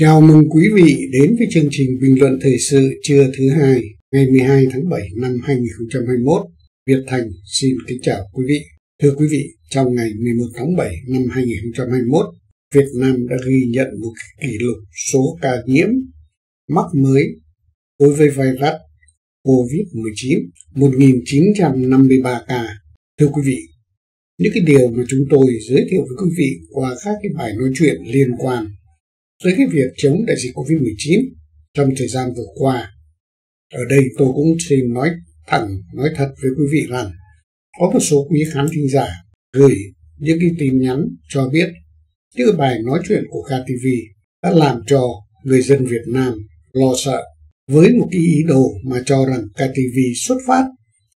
Chào mừng quý vị đến với chương trình bình luận thời sự trưa thứ hai ngày 12 tháng 7 năm 2021. Việt Thành xin kính chào quý vị. Thưa quý vị, trong ngày 11 tháng 7 năm 2021, Việt Nam đã ghi nhận một kỷ lục số ca nhiễm mắc mới đối với virus COVID-19 1.953 ca. Thưa quý vị, những cái điều mà chúng tôi giới thiệu với quý vị qua các cái bài nói chuyện liên quan tới cái việc chống đại dịch Covid-19 trong thời gian vừa qua. Ở đây tôi cũng xin nói thẳng, nói thật với quý vị rằng có một số quý khán thính giả gửi những cái tin nhắn cho biết những cái bài nói chuyện của KTV đã làm cho người dân Việt Nam lo sợ với một cái ý đồ mà cho rằng KTV xuất phát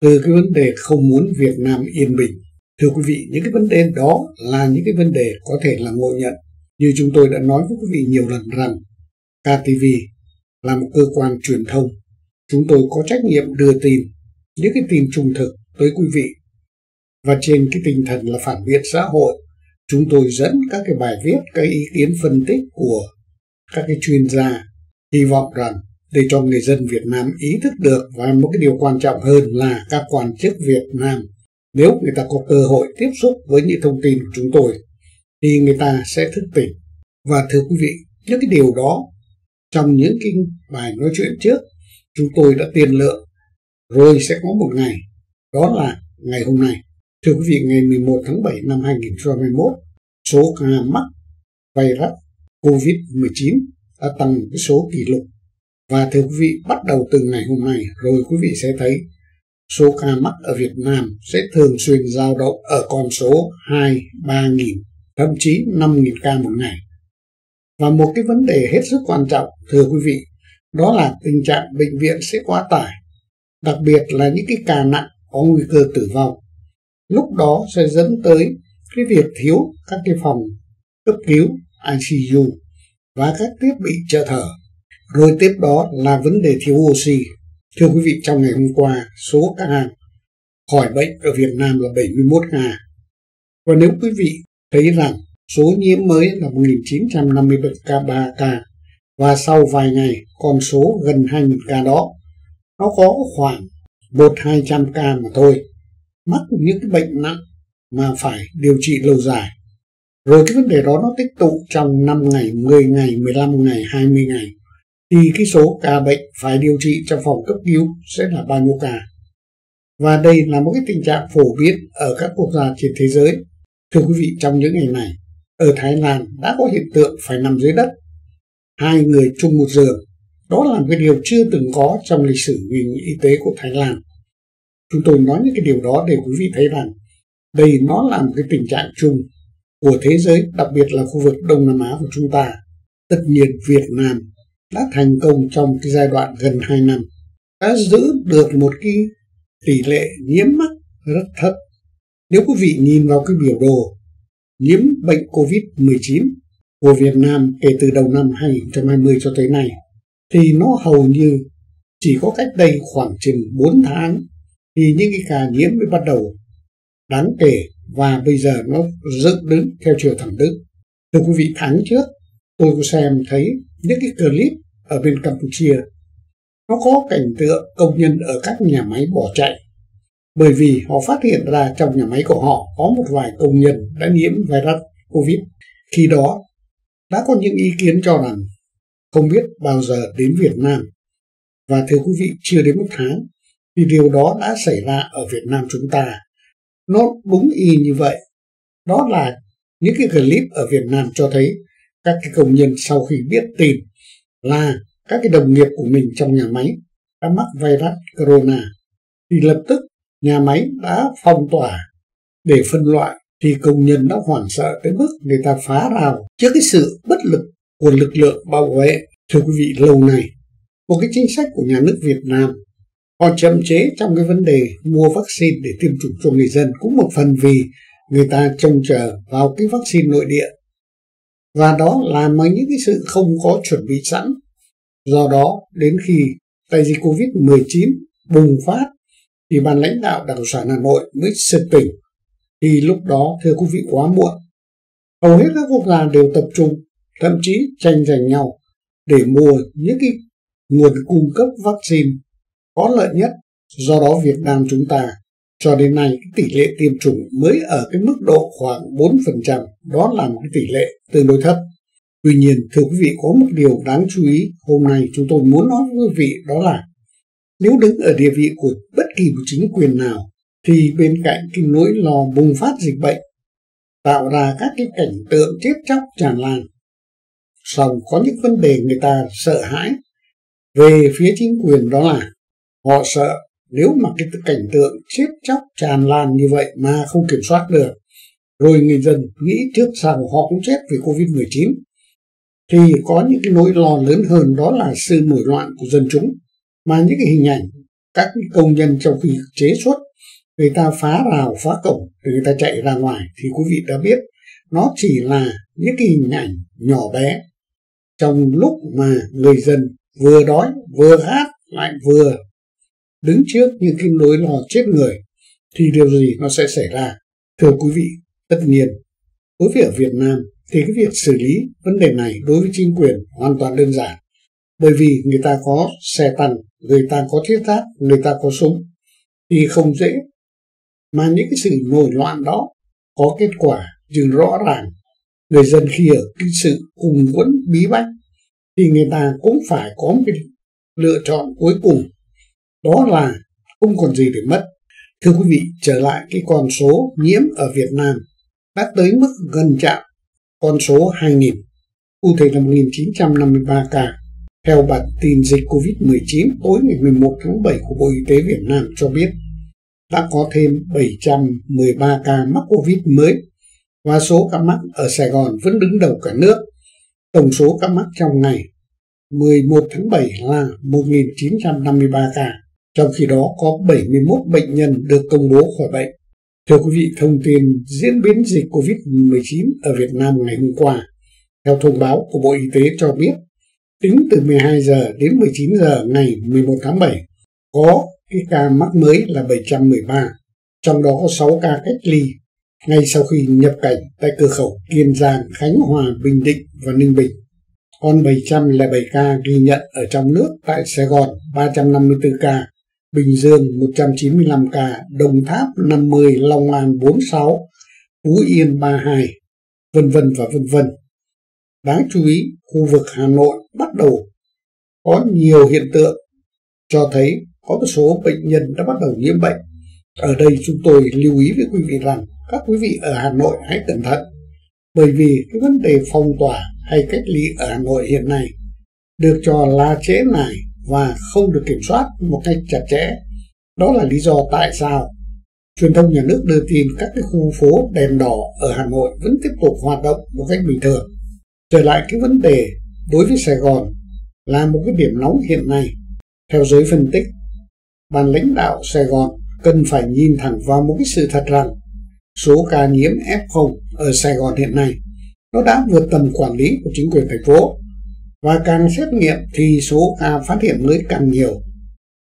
từ cái vấn đề không muốn Việt Nam yên bình. Thưa quý vị, những cái vấn đề đó là những cái vấn đề có thể là ngộ nhận như chúng tôi đã nói với quý vị nhiều lần rằng KTV là một cơ quan truyền thông. Chúng tôi có trách nhiệm đưa tin những cái tin trung thực tới quý vị. Và trên cái tinh thần là phản biện xã hội, chúng tôi dẫn các cái bài viết, các ý kiến phân tích của các cái chuyên gia hy vọng rằng để cho người dân Việt Nam ý thức được và một cái điều quan trọng hơn là các quan chức Việt Nam nếu người ta có cơ hội tiếp xúc với những thông tin của chúng tôi thì người ta sẽ thức tỉnh. Và thưa quý vị, những cái điều đó trong những cái bài nói chuyện trước chúng tôi đã tiền lượng rồi sẽ có một ngày đó là ngày hôm nay. Thưa quý vị, ngày 11 tháng 7 năm 2021, số ca mắc virus COVID-19 đã tăng cái số kỷ lục. Và thưa quý vị, bắt đầu từ ngày hôm nay rồi quý vị sẽ thấy số ca mắc ở Việt Nam sẽ thường xuyên dao động ở con số 2, 3 nghìn thậm chí 5.000 ca một ngày. Và một cái vấn đề hết sức quan trọng, thưa quý vị, đó là tình trạng bệnh viện sẽ quá tải, đặc biệt là những cái ca nặng có nguy cơ tử vong. Lúc đó sẽ dẫn tới cái việc thiếu các cái phòng cấp cứu ICU và các thiết bị trợ thở. Rồi tiếp đó là vấn đề thiếu oxy. Thưa quý vị, trong ngày hôm qua, số ca khỏi bệnh ở Việt Nam là 71 ca. Và nếu quý vị thấy rằng số nhiễm mới là 1.957 ca 3 ca và sau vài ngày con số gần 2.000 ca đó nó có khoảng một hai trăm ca mà thôi. Mắc những cái bệnh nặng mà phải điều trị lâu dài. Rồi cái vấn đề đó nó tích tụ trong 5 ngày, 10 ngày, 15 ngày, 20 ngày thì cái số ca bệnh phải điều trị trong phòng cấp cứu sẽ là bao nhiêu ca. Và đây là một cái tình trạng phổ biến ở các quốc gia trên thế giới. Thưa quý vị, trong những ngày này, ở Thái Lan đã có hiện tượng phải nằm dưới đất. Hai người chung một giường. Đó là một cái điều chưa từng có trong lịch sử ngành y tế của Thái Lan. Chúng tôi nói những cái điều đó để quý vị thấy rằng đây nó là một cái tình trạng chung của thế giới, đặc biệt là khu vực Đông Nam Á của chúng ta. Tất nhiên Việt Nam đã thành công trong cái giai đoạn gần 2 năm, đã giữ được một cái tỷ lệ nhiễm mắc rất thấp nếu quý vị nhìn vào cái biểu đồ nhiễm bệnh COVID-19 của Việt Nam kể từ đầu năm 2020 cho tới nay, thì nó hầu như chỉ có cách đây khoảng chừng 4 tháng thì những cái ca nhiễm mới bắt đầu đáng kể và bây giờ nó dựng đứng theo chiều thẳng đứng. Thưa quý vị, tháng trước tôi có xem thấy những cái clip ở bên Campuchia nó có cảnh tượng công nhân ở các nhà máy bỏ chạy bởi vì họ phát hiện ra trong nhà máy của họ có một vài công nhân đã nhiễm virus COVID. Khi đó, đã có những ý kiến cho rằng không biết bao giờ đến Việt Nam. Và thưa quý vị, chưa đến một tháng, thì điều đó đã xảy ra ở Việt Nam chúng ta. Nó đúng y như vậy. Đó là những cái clip ở Việt Nam cho thấy các cái công nhân sau khi biết tin là các cái đồng nghiệp của mình trong nhà máy đã mắc virus corona thì lập tức nhà máy đã phong tỏa để phân loại thì công nhân đã hoảng sợ tới mức người ta phá rào trước cái sự bất lực của lực lượng bảo vệ. Thưa quý vị, lâu nay, một cái chính sách của nhà nước Việt Nam họ chậm chế trong cái vấn đề mua vaccine để tiêm chủng cho người dân cũng một phần vì người ta trông chờ vào cái vaccine nội địa và đó là mấy những cái sự không có chuẩn bị sẵn do đó đến khi đại dịch covid 19 bùng phát thì ban lãnh đạo Đảng Cộng sản Hà Nội mới sực tỉnh thì lúc đó thưa quý vị quá muộn hầu hết các quốc gia đều tập trung thậm chí tranh giành nhau để mua những cái nguồn cung cấp vaccine có lợi nhất. Do đó Việt Nam chúng ta cho đến nay cái tỷ lệ tiêm chủng mới ở cái mức độ khoảng 4%, đó là một cái tỷ lệ tương đối thấp. Tuy nhiên, thưa quý vị, có một điều đáng chú ý hôm nay chúng tôi muốn nói với quý vị đó là nếu đứng ở địa vị của bất kỳ một chính quyền nào, thì bên cạnh cái nỗi lo bùng phát dịch bệnh, tạo ra các cái cảnh tượng chết chóc tràn lan. Song có những vấn đề người ta sợ hãi về phía chính quyền đó là họ sợ nếu mà cái cảnh tượng chết chóc tràn lan như vậy mà không kiểm soát được, rồi người dân nghĩ trước sau họ cũng chết vì Covid-19 thì có những cái nỗi lo lớn hơn đó là sự nổi loạn của dân chúng mà những cái hình ảnh các công nhân trong khi chế xuất, người ta phá rào, phá cổng người ta chạy ra ngoài, thì quý vị đã biết, nó chỉ là những cái hình ảnh nhỏ bé. Trong lúc mà người dân vừa đói, vừa hát lại vừa đứng trước những cái nỗi lo chết người, thì điều gì nó sẽ xảy ra? Thưa quý vị, tất nhiên, đối với ở Việt Nam, thì cái việc xử lý vấn đề này đối với chính quyền hoàn toàn đơn giản. Bởi vì người ta có xe tăng người ta có thiết giáp người ta có súng. Thì không dễ. Mà những cái sự nổi loạn đó có kết quả nhưng rõ ràng. Người dân khi ở cái sự cùng quẫn bí bách, thì người ta cũng phải có một cái lựa chọn cuối cùng. Đó là không còn gì để mất. Thưa quý vị, trở lại cái con số nhiễm ở Việt Nam, đã tới mức gần chạm con số 2.000 cụ thể là 1.953 ca theo bản tin dịch COVID-19 tối ngày 11 tháng 7 của Bộ Y tế Việt Nam cho biết đã có thêm 713 ca mắc COVID mới và số ca mắc ở Sài Gòn vẫn đứng đầu cả nước. Tổng số ca mắc trong ngày 11 tháng 7 là 1.953 ca, trong khi đó có 71 bệnh nhân được công bố khỏi bệnh. Thưa quý vị, thông tin diễn biến dịch COVID-19 ở Việt Nam ngày hôm qua, theo thông báo của Bộ Y tế cho biết, tính từ 12 giờ đến 19 giờ ngày 11 tháng 7, có cái ca mắc mới là 713, trong đó có 6 ca cách ly ngay sau khi nhập cảnh tại cửa khẩu Kiên Giang, Khánh Hòa, Bình Định và Ninh Bình. Còn 707 ca ghi nhận ở trong nước tại Sài Gòn 354 ca, Bình Dương 195 ca, Đồng Tháp 50, Long An 46, Phú Yên 32, vân vân và vân vân. Đáng chú ý, khu vực Hà Nội bắt đầu có nhiều hiện tượng cho thấy có một số bệnh nhân đã bắt đầu nhiễm bệnh. Ở đây chúng tôi lưu ý với quý vị rằng các quý vị ở Hà Nội hãy cẩn thận bởi vì cái vấn đề phong tỏa hay cách ly ở Hà Nội hiện nay được cho là trễ nải và không được kiểm soát một cách chặt chẽ. Đó là lý do tại sao truyền thông nhà nước đưa tin các cái khu phố đèn đỏ ở Hà Nội vẫn tiếp tục hoạt động một cách bình thường. Trở lại cái vấn đề đối với Sài Gòn là một cái điểm nóng hiện nay. Theo giới phân tích, ban lãnh đạo Sài Gòn cần phải nhìn thẳng vào một cái sự thật rằng số ca nhiễm F0 ở Sài Gòn hiện nay nó đã vượt tầm quản lý của chính quyền thành phố và càng xét nghiệm thì số ca phát hiện mới càng nhiều.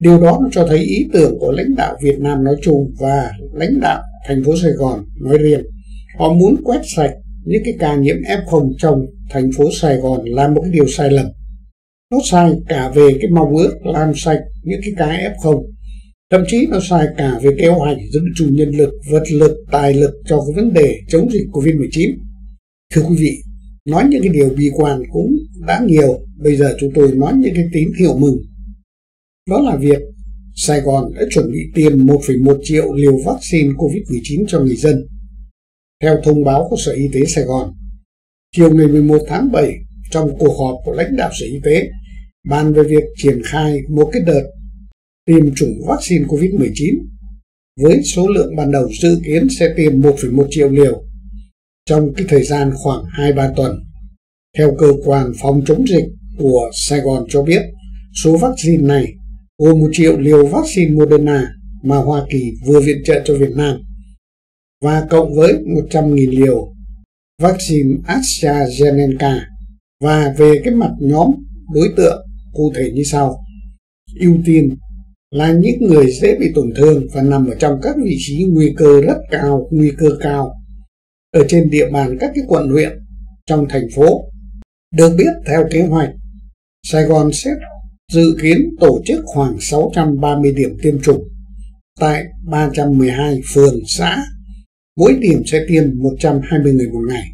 Điều đó cho thấy ý tưởng của lãnh đạo Việt Nam nói chung và lãnh đạo thành phố Sài Gòn nói riêng. Họ muốn quét sạch những cái ca nhiễm F0 trong thành phố Sài Gòn là một cái điều sai lầm. Nó sai cả về cái mong ước làm sạch những cái ca F0 thậm chí nó sai cả về kế hoạch dự trù nhân lực, vật lực, tài lực cho cái vấn đề chống dịch Covid-19. Thưa quý vị, nói những cái điều bi quan cũng đã nhiều, bây giờ chúng tôi nói những cái tín hiệu mừng. Đó là việc Sài Gòn đã chuẩn bị tiêm 1,1 triệu liều vaccine COVID-19 cho người dân. Theo thông báo của Sở Y tế Sài Gòn, chiều ngày 11 tháng 7, trong cuộc họp của lãnh đạo Sở Y tế, bàn về việc triển khai một cái đợt tiêm chủng vaccine COVID-19 với số lượng ban đầu dự kiến sẽ tiêm 1,1 triệu liều trong cái thời gian khoảng 2-3 tuần. Theo cơ quan phòng chống dịch của Sài Gòn cho biết, số vaccine này gồm 1 triệu liều vaccine Moderna mà Hoa Kỳ vừa viện trợ cho Việt Nam và cộng với 100.000 liều vaccine AstraZeneca và về cái mặt nhóm đối tượng cụ thể như sau ưu tiên là những người dễ bị tổn thương và nằm ở trong các vị trí nguy cơ rất cao, nguy cơ cao ở trên địa bàn các cái quận huyện trong thành phố. Được biết theo kế hoạch Sài Gòn sẽ dự kiến tổ chức khoảng 630 điểm tiêm chủng tại 312 phường, xã. Mỗi điểm sẽ tiêm 120 người một ngày.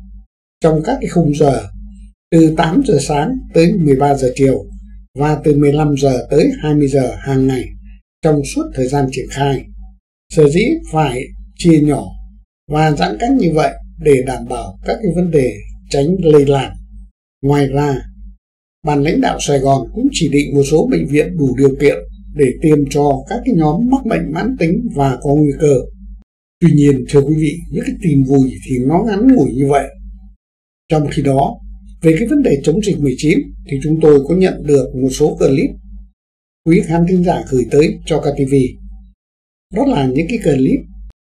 Trong các cái khung giờ từ 8 giờ sáng tới 13 giờ chiều và từ 15 giờ tới 20 giờ hàng ngày trong suốt thời gian triển khai. Sở dĩ phải chia nhỏ và giãn cách như vậy để đảm bảo các cái vấn đề tránh lây lan. Ngoài ra, ban lãnh đạo Sài Gòn cũng chỉ định một số bệnh viện đủ điều kiện để tiêm cho các cái nhóm mắc bệnh mãn tính và có nguy cơ. Tuy nhiên, thưa quý vị, những cái tin vui thì nó ngắn ngủi như vậy. Trong khi đó, về cái vấn đề chống dịch 19 thì chúng tôi có nhận được một số clip quý khán thính giả gửi tới cho KTV. Đó là những cái clip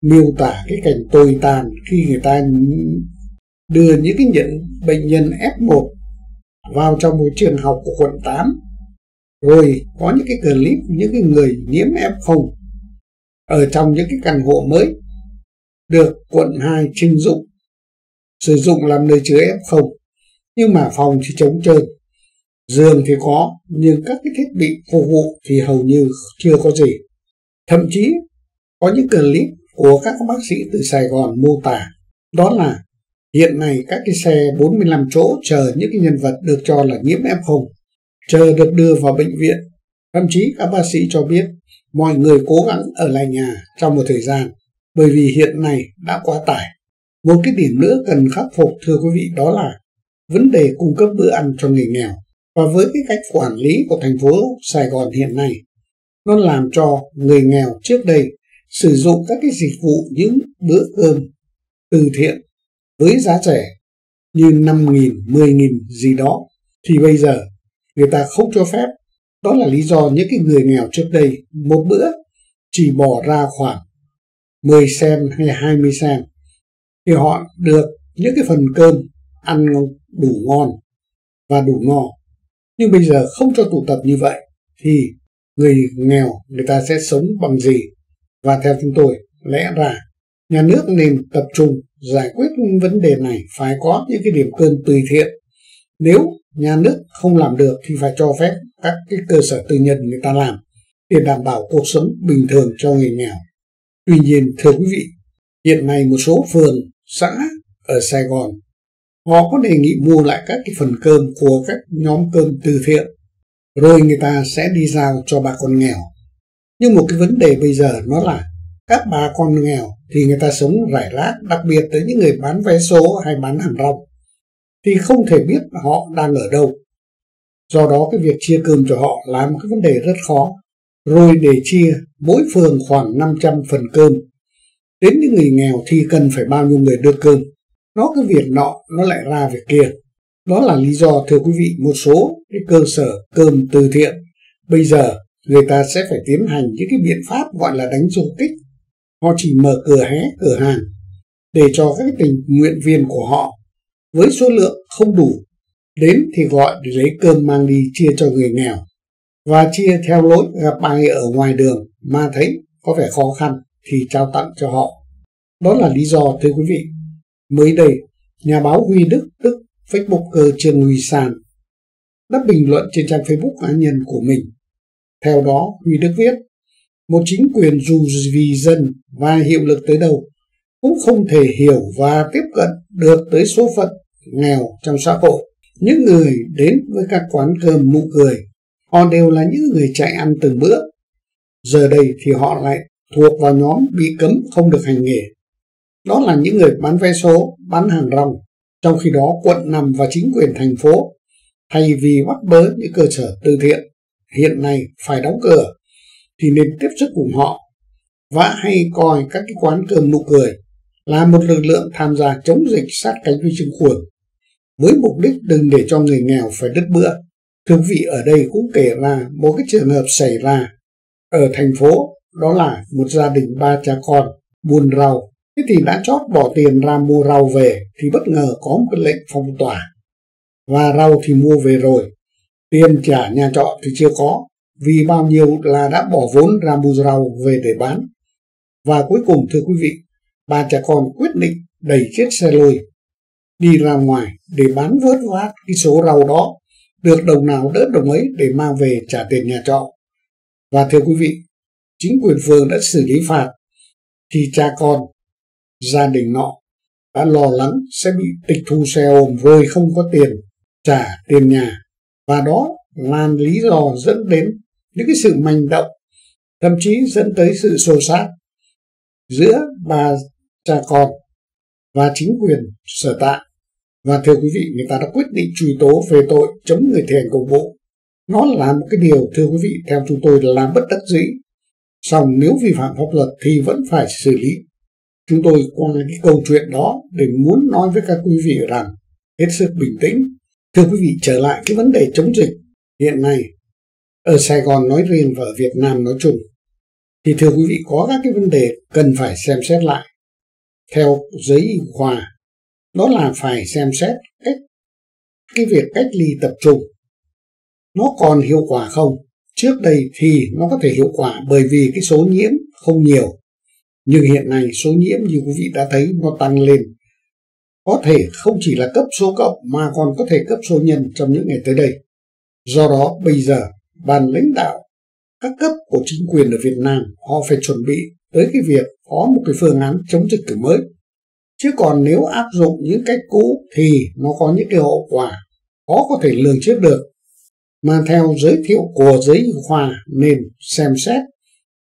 miêu tả cái cảnh tồi tàn khi người ta đưa những cái nhận bệnh nhân F1 vào trong một trường học của quận 8 rồi có những cái clip những cái người nhiễm F0 ở trong những cái căn hộ mới được quận 2 trinh dụng, sử dụng làm nơi chứa F0 nhưng mà phòng thì trống trơn, giường thì có, nhưng các cái thiết bị phục vụ thì hầu như chưa có gì. Thậm chí có những clip của các bác sĩ từ Sài Gòn mô tả, đó là hiện nay các cái xe 45 chỗ chờ những cái nhân vật được cho là nhiễm F0 chờ được đưa vào bệnh viện. Thậm chí các bác sĩ cho biết mọi người cố gắng ở lại nhà trong một thời gian bởi vì hiện nay đã quá tải. Một cái điểm nữa cần khắc phục thưa quý vị đó là vấn đề cung cấp bữa ăn cho người nghèo. Và với cái cách quản lý của thành phố Sài Gòn hiện nay nó làm cho người nghèo trước đây sử dụng các cái dịch vụ những bữa cơm từ thiện với giá rẻ như 5.000, 10.000 gì đó. Thì bây giờ người ta không cho phép. Đó là lý do những cái người nghèo trước đây một bữa chỉ bỏ ra khoảng 10 sen hay 20 sen thì họ được những cái phần cơm ăn đủ ngon và đủ no. Nhưng bây giờ không cho tụ tập như vậy thì người nghèo người ta sẽ sống bằng gì? Và theo chúng tôi, lẽ ra nhà nước nên tập trung giải quyết vấn đề này phải có những cái điểm cơm tùy thiện. Nếu nhà nước không làm được thì phải cho phép các cái cơ sở tư nhân người ta làm để đảm bảo cuộc sống bình thường cho người nghèo. Tuy nhiên, thưa quý vị, hiện nay một số phường, xã ở Sài Gòn họ có đề nghị mua lại các cái phần cơm của các nhóm cơm từ thiện rồi người ta sẽ đi giao cho bà con nghèo. Nhưng một cái vấn đề bây giờ nó là các bà con nghèo thì người ta sống rải rác đặc biệt tới những người bán vé số hay bán hàng rong thì không thể biết họ đang ở đâu. Do đó cái việc chia cơm cho họ là một cái vấn đề rất khó rồi để chia mỗi phường khoảng 500 phần cơm. Đến những người nghèo thì cần phải bao nhiêu người đưa cơm. Nó cái việc nọ, nó lại ra việc kia. Đó là lý do, thưa quý vị, một số cái cơ sở cơm từ thiện. Bây giờ, người ta sẽ phải tiến hành những cái biện pháp gọi là đánh du kích. Họ chỉ mở cửa hé, cửa hàng, để cho các tình nguyện viên của họ với số lượng không đủ, đến thì gọi để lấy cơm mang đi chia cho người nghèo và chia theo lối à, gặp ai ở ngoài đường mà thấy có vẻ khó khăn thì trao tặng cho họ đó là lý do thưa quý vị Mới đây, nhà báo Huy Đức, tức Facebooker Trương Huy Sàn, đã bình luận trên trang Facebook cá nhân của mình. Theo đó, Huy Đức viết, một chính quyền dù vì dân và hiệu lực tới đâu cũng không thể hiểu và tiếp cận được tới số phận nghèo trong xã hội. Những người đến với các quán cơm nụ cười, họ đều là những người chạy ăn từng bữa. Giờ đây thì họ lại thuộc vào nhóm bị cấm không được hành nghề đó là những người bán vé số, bán hàng rong. Trong khi đó quận nằm và chính quyền thành phố thay vì bắt bớ những cơ sở từ thiện hiện nay phải đóng cửa thì nên tiếp sức cùng họ và hay coi các cái quán cơm nụ cười là một lực lượng tham gia chống dịch sát cánh với chứng khuẩn với mục đích đừng để cho người nghèo phải đứt bữa. Thưa quý vị ở đây cũng kể ra một cái trường hợp xảy ra ở thành phố đó là một gia đình ba cha con buôn rau Thế thì đã chót bỏ tiền ra mua rau về thì bất ngờ có một cái lệnh phong tỏa. Và rau thì mua về rồi, tiền trả nhà trọ thì chưa có, vì bao nhiêu là đã bỏ vốn ra mua rau về để bán. Và cuối cùng thưa quý vị, ba cha con quyết định đẩy chiếc xe lôi đi ra ngoài để bán vớt vát cái số rau đó được đồng nào đỡ đồng ấy để mang về trả tiền nhà trọ. Và thưa quý vị, chính quyền phường đã xử lý phạt thì cha con, gia đình nọ đã lo lắng sẽ bị tịch thu xe ôm rồi không có tiền trả tiền nhà và đó là lý do dẫn đến những cái sự manh động thậm chí dẫn tới sự xô xát giữa bà cha con và chính quyền sở tại và thưa quý vị, người ta đã quyết định truy tố về tội, chống người thi hành công vụ. Nó là một cái điều, thưa quý vị, theo chúng tôi là bất đắc dĩ. Song nếu vi phạm pháp luật thì vẫn phải xử lý. Chúng tôi qua cái câu chuyện đó để muốn nói với các quý vị rằng hết sức bình tĩnh. Thưa quý vị, trở lại cái vấn đề chống dịch. Hiện nay, ở Sài Gòn nói riêng và ở Việt Nam nói chung, thì thưa quý vị, có các cái vấn đề cần phải xem xét lại. Theo giấy y khoa đó là phải xem xét cách, cái việc cách ly tập trung. Nó còn hiệu quả không? Trước đây thì nó có thể hiệu quả bởi vì cái số nhiễm không nhiều. Nhưng hiện nay số nhiễm như quý vị đã thấy nó tăng lên. Có thể không chỉ là cấp số cộng mà còn có thể cấp số nhân trong những ngày tới đây. Do đó, bây giờ, ban lãnh đạo, các cấp của chính quyền ở Việt Nam, họ phải chuẩn bị tới cái việc có một cái phương án chống dịch kiểu mới chứ còn nếu áp dụng những cách cũ thì nó có những cái hậu quả khó có thể lường trước được. Mà theo giới thiệu của giới y khoa nên xem xét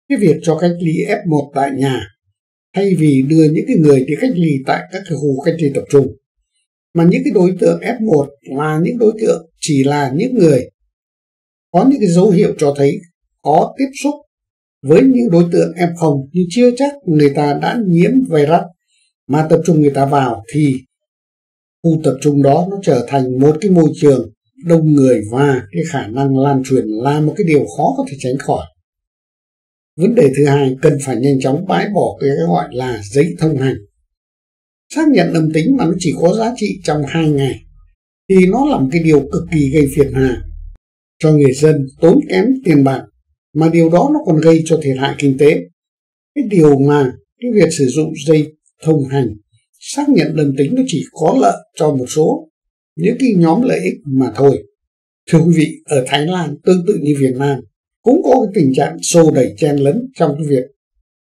cái việc cho cách ly F1 tại nhà thay vì đưa những cái người đi cách ly tại các cái khu cách ly tập trung. Mà những cái đối tượng F1 là những đối tượng chỉ là những người có những cái dấu hiệu cho thấy có tiếp xúc với những đối tượng F0 nhưng chưa chắc người ta đã nhiễm virus mà tập trung người ta vào thì khu tập trung đó nó trở thành một cái môi trường đông người và cái khả năng lan truyền là một cái điều khó có thể tránh khỏi. Vấn đề thứ hai, cần phải nhanh chóng bãi bỏ cái gọi là giấy thông hành. Xác nhận âm tính mà nó chỉ có giá trị trong 2 ngày thì nó là một cái điều cực kỳ gây phiền hà cho người dân, tốn kém tiền bạc, mà điều đó nó còn gây cho thiệt hại kinh tế. Cái điều mà cái việc sử dụng dây thông hành xác nhận đồng tính nó chỉ có lợi cho một số những cái nhóm lợi ích mà thôi. Thưa quý vị, ở Thái Lan tương tự như Việt Nam cũng có cái tình trạng xô đẩy chen lấn trong cái việc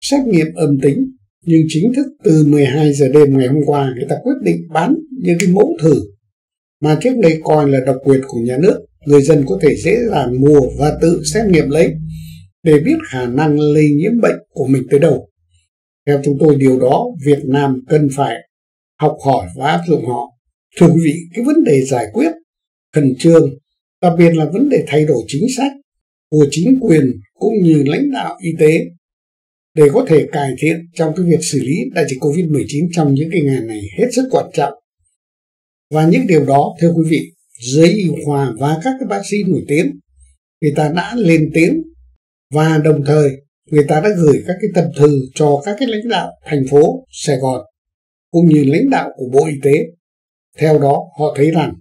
xét nghiệm âm tính nhưng chính thức từ 12 giờ đêm ngày hôm qua người ta quyết định bán những cái mẫu thử mà trước đây coi là độc quyền của nhà nước người dân có thể dễ dàng mua và tự xét nghiệm lấy để biết khả năng lây nhiễm bệnh của mình tới đâu. Theo chúng tôi điều đó Việt Nam cần phải học hỏi và áp dụng họ. Thưa quý vị, cái vấn đề giải quyết khẩn trương, đặc biệt là vấn đề thay đổi chính sách của chính quyền cũng như lãnh đạo y tế để có thể cải thiện trong cái việc xử lý đại dịch Covid-19 trong những cái ngày này hết sức quan trọng. Và những điều đó, thưa quý vị, giới y khoa và các cái bác sĩ nổi tiếng, người ta đã lên tiếng và đồng thời người ta đã gửi các cái tập thư cho các cái lãnh đạo thành phố Sài Gòn cũng như lãnh đạo của Bộ Y tế. Theo đó, họ thấy rằng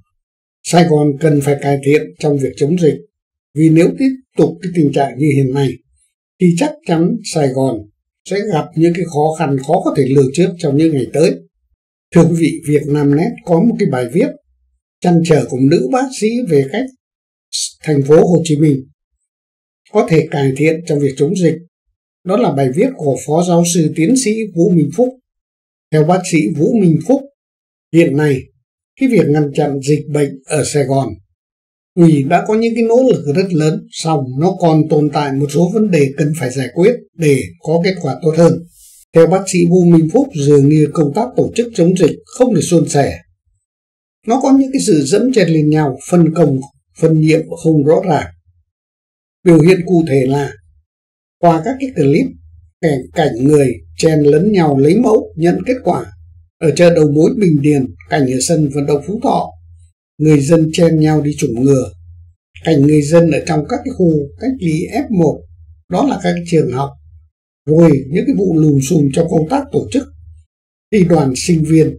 Sài Gòn cần phải cải thiện trong việc chống dịch vì nếu tiếp tục cái tình trạng như hiện nay thì chắc chắn Sài Gòn sẽ gặp những cái khó khăn khó có thể lường trước trong những ngày tới. Thưa quý vị, Việt Nam Net có một cái bài viết chăn trở cùng nữ bác sĩ về cách thành phố Hồ Chí Minh có thể cải thiện trong việc chống dịch. Đó là bài viết của Phó Giáo sư Tiến sĩ Vũ Minh Phúc. Theo bác sĩ Vũ Minh Phúc, hiện nay cái việc ngăn chặn dịch bệnh ở Sài Gòn Ủy đã có những cái nỗ lực rất lớn, song nó còn tồn tại một số vấn đề cần phải giải quyết để có kết quả tốt hơn. Theo bác sĩ Vũ Minh Phúc, dường như công tác tổ chức chống dịch không được suôn sẻ. Nó có những cái sự dẫm chen lên nhau, phân công, phân nhiệm không rõ ràng. Biểu hiện cụ thể là qua các cái clip cảnh, cảnh người chen lấn nhau lấy mẫu nhận kết quả ở chợ đầu mối Bình Điền, cảnh ở sân vận động Phú Thọ, người dân chen nhau đi chủng ngừa, cảnh người dân ở trong các cái khu cách ly F1, đó là các trường học, rồi những cái vụ lùm xùm trong công tác tổ chức, thì đoàn sinh viên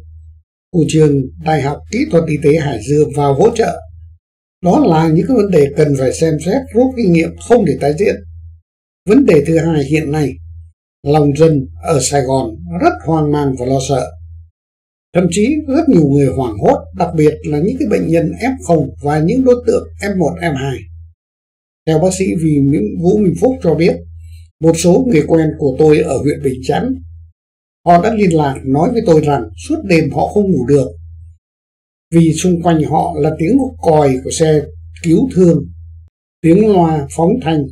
của trường Đại học Kỹ thuật Y tế Hải Dương vào hỗ trợ. Đó là những cái vấn đề cần phải xem xét rút kinh nghiệm không để tái diễn. Vấn đề thứ hai hiện nay, lòng dân ở Sài Gòn rất hoang mang và lo sợ. Thậm chí rất nhiều người hoảng hốt, đặc biệt là những cái bệnh nhân F0 và những đối tượng F1, F2. Theo bác sĩ Vì Vũ Minh Phúc cho biết, một số người quen của tôi ở huyện Bình Chánh, họ đã liên lạc nói với tôi rằng suốt đêm họ không ngủ được vì xung quanh họ là tiếng còi của xe cứu thương, tiếng loa phóng thanh.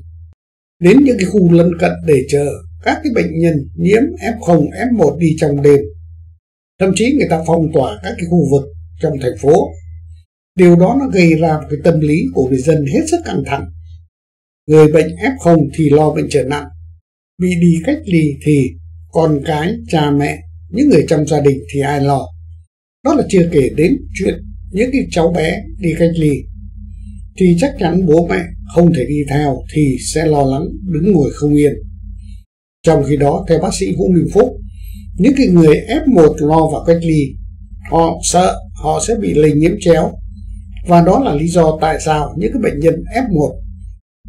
Đến những cái khu lân cận để chờ các cái bệnh nhân nhiễm F0, F1 đi trong đêm. Thậm chí người ta phong tỏa các cái khu vực trong thành phố. Điều đó nó gây ra một cái tâm lý của người dân hết sức căng thẳng. Người bệnh F0 thì lo bệnh trở nặng, bị đi cách ly thì con cái, cha mẹ, những người trong gia đình thì ai lo. Đó là chưa kể đến chuyện những cái cháu bé đi cách ly thì chắc chắn bố mẹ không thể đi theo thì sẽ lo lắng đứng ngồi không yên. Trong khi đó, theo bác sĩ Vũ Minh Phúc, những cái người F1 lo vào cách ly, họ sợ họ sẽ bị lây nhiễm chéo. Và đó là lý do tại sao những cái bệnh nhân F1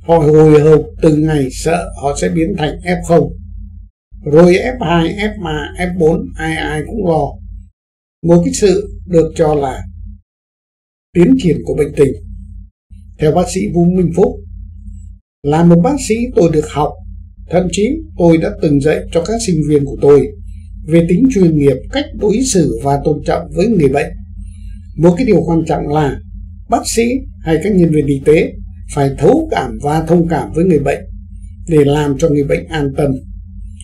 họ hồi hộp từng ngày sợ họ sẽ biến thành F0. Rồi F2, F3, F4 ai ai cũng lo. Một cái sự được cho là tiến triển của bệnh tình. Theo bác sĩ Vũ Minh Phúc, là một bác sĩ tôi được học, thậm chí tôi đã từng dạy cho các sinh viên của tôi về tính chuyên nghiệp, cách đối xử và tôn trọng với người bệnh. Một cái điều quan trọng là bác sĩ hay các nhân viên y tế phải thấu cảm và thông cảm với người bệnh để làm cho người bệnh an tâm.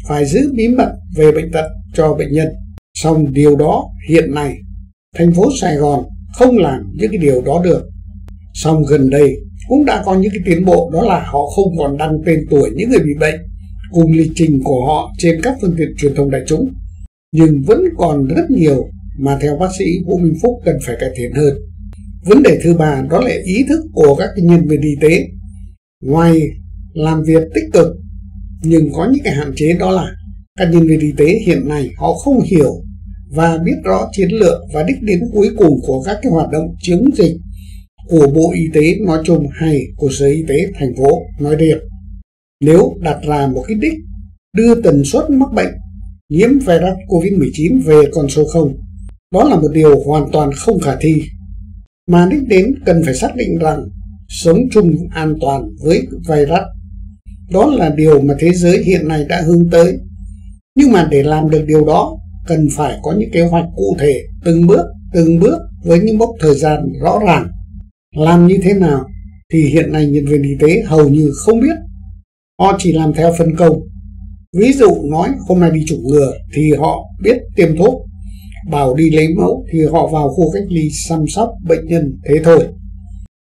Phải giữ bí mật về bệnh tật cho bệnh nhân. Song điều đó hiện nay, thành phố Sài Gòn không làm những cái điều đó được xong gần đây cũng đã có những cái tiến bộ đó là họ không còn đăng tên tuổi những người bị bệnh cùng lịch trình của họ trên các phương tiện truyền thông đại chúng. Nhưng vẫn còn rất nhiều mà theo bác sĩ Vũ Minh Phúc cần phải cải thiện hơn. Vấn đề thứ ba đó là ý thức của các nhân viên y tế. Ngoài làm việc tích cực, nhưng có những cái hạn chế đó là các nhân viên y tế hiện nay họ không hiểu và biết rõ chiến lược và đích đến cuối cùng của các cái hoạt động chống dịch của Bộ Y tế nói chung hay của Sở Y tế thành phố nói riêng. Nếu đặt ra một cái đích đưa tần suất mắc bệnh nhiễm virus COVID-19 về con số 0, đó là một điều hoàn toàn không khả thi. Mà đích đến cần phải xác định rằng sống chung an toàn với virus. Đó là điều mà thế giới hiện nay đã hướng tới. Nhưng mà để làm được điều đó cần phải có những kế hoạch cụ thể từng bước từng bước với những mốc thời gian rõ ràng làm như thế nào thì hiện nay nhân viên y tế hầu như không biết. Họ chỉ làm theo phân công. Ví dụ nói hôm nay đi chủng ngừa thì họ biết tiêm thuốc. Bảo đi lấy mẫu thì họ vào khu cách ly chăm sóc bệnh nhân thế thôi.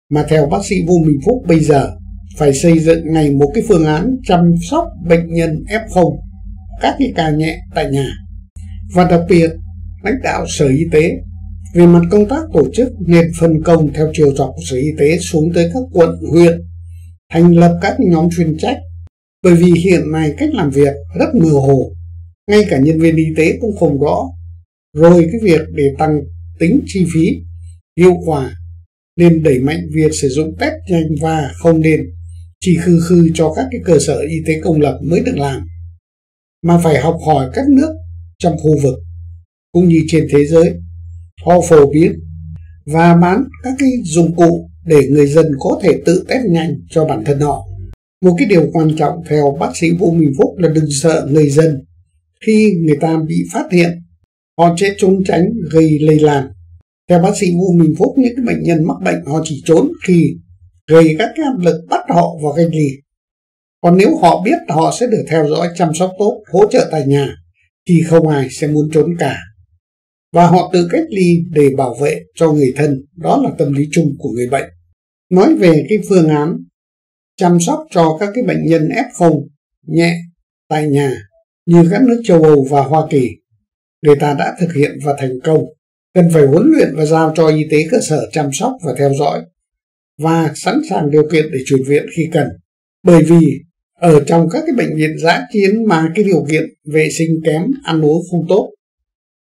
Mà theo bác sĩ Vũ Minh Phúc, bây giờ phải xây dựng ngày một cái phương án chăm sóc bệnh nhân F0 các cái ca nhẹ tại nhà. Và đặc biệt lãnh đạo Sở Y tế về mặt công tác tổ chức nên phân công theo chiều dọc của Sở Y tế xuống tới các quận, huyện, thành lập các nhóm chuyên trách. Bởi vì hiện nay cách làm việc rất mơ hồ, ngay cả nhân viên y tế cũng không rõ. Rồi cái việc để tăng tính chi phí, hiệu quả nên đẩy mạnh việc sử dụng test nhanh và không nên chỉ khư khư cho các cái cơ sở y tế công lập mới được làm mà phải học hỏi các nước trong khu vực cũng như trên thế giới họ phổ biến và bán các cái dụng cụ để người dân có thể tự test nhanh cho bản thân họ. Một cái điều quan trọng theo bác sĩ Vũ Minh Phúc là đừng sợ người dân khi người ta bị phát hiện họ sẽ trốn tránh gây lây lan. Theo bác sĩ Vũ Minh Phúc, những cái bệnh nhân mắc bệnh họ chỉ trốn khi gây các cái áp lực bắt họ vào cách ly. Còn nếu họ biết họ sẽ được theo dõi chăm sóc tốt, hỗ trợ tại nhà thì không ai sẽ muốn trốn cả. Và họ tự cách ly để bảo vệ cho người thân, đó là tâm lý chung của người bệnh. Nói về cái phương án chăm sóc cho các cái bệnh nhân F0 nhẹ tại nhà như các nước châu Âu và Hoa Kỳ, người ta đã thực hiện và thành công. Cần phải huấn luyện và giao cho y tế cơ sở chăm sóc và theo dõi và sẵn sàng điều kiện để chuyển viện khi cần. Bởi vì ở trong các cái bệnh viện giã chiến mà cái điều kiện vệ sinh kém ăn uống không tốt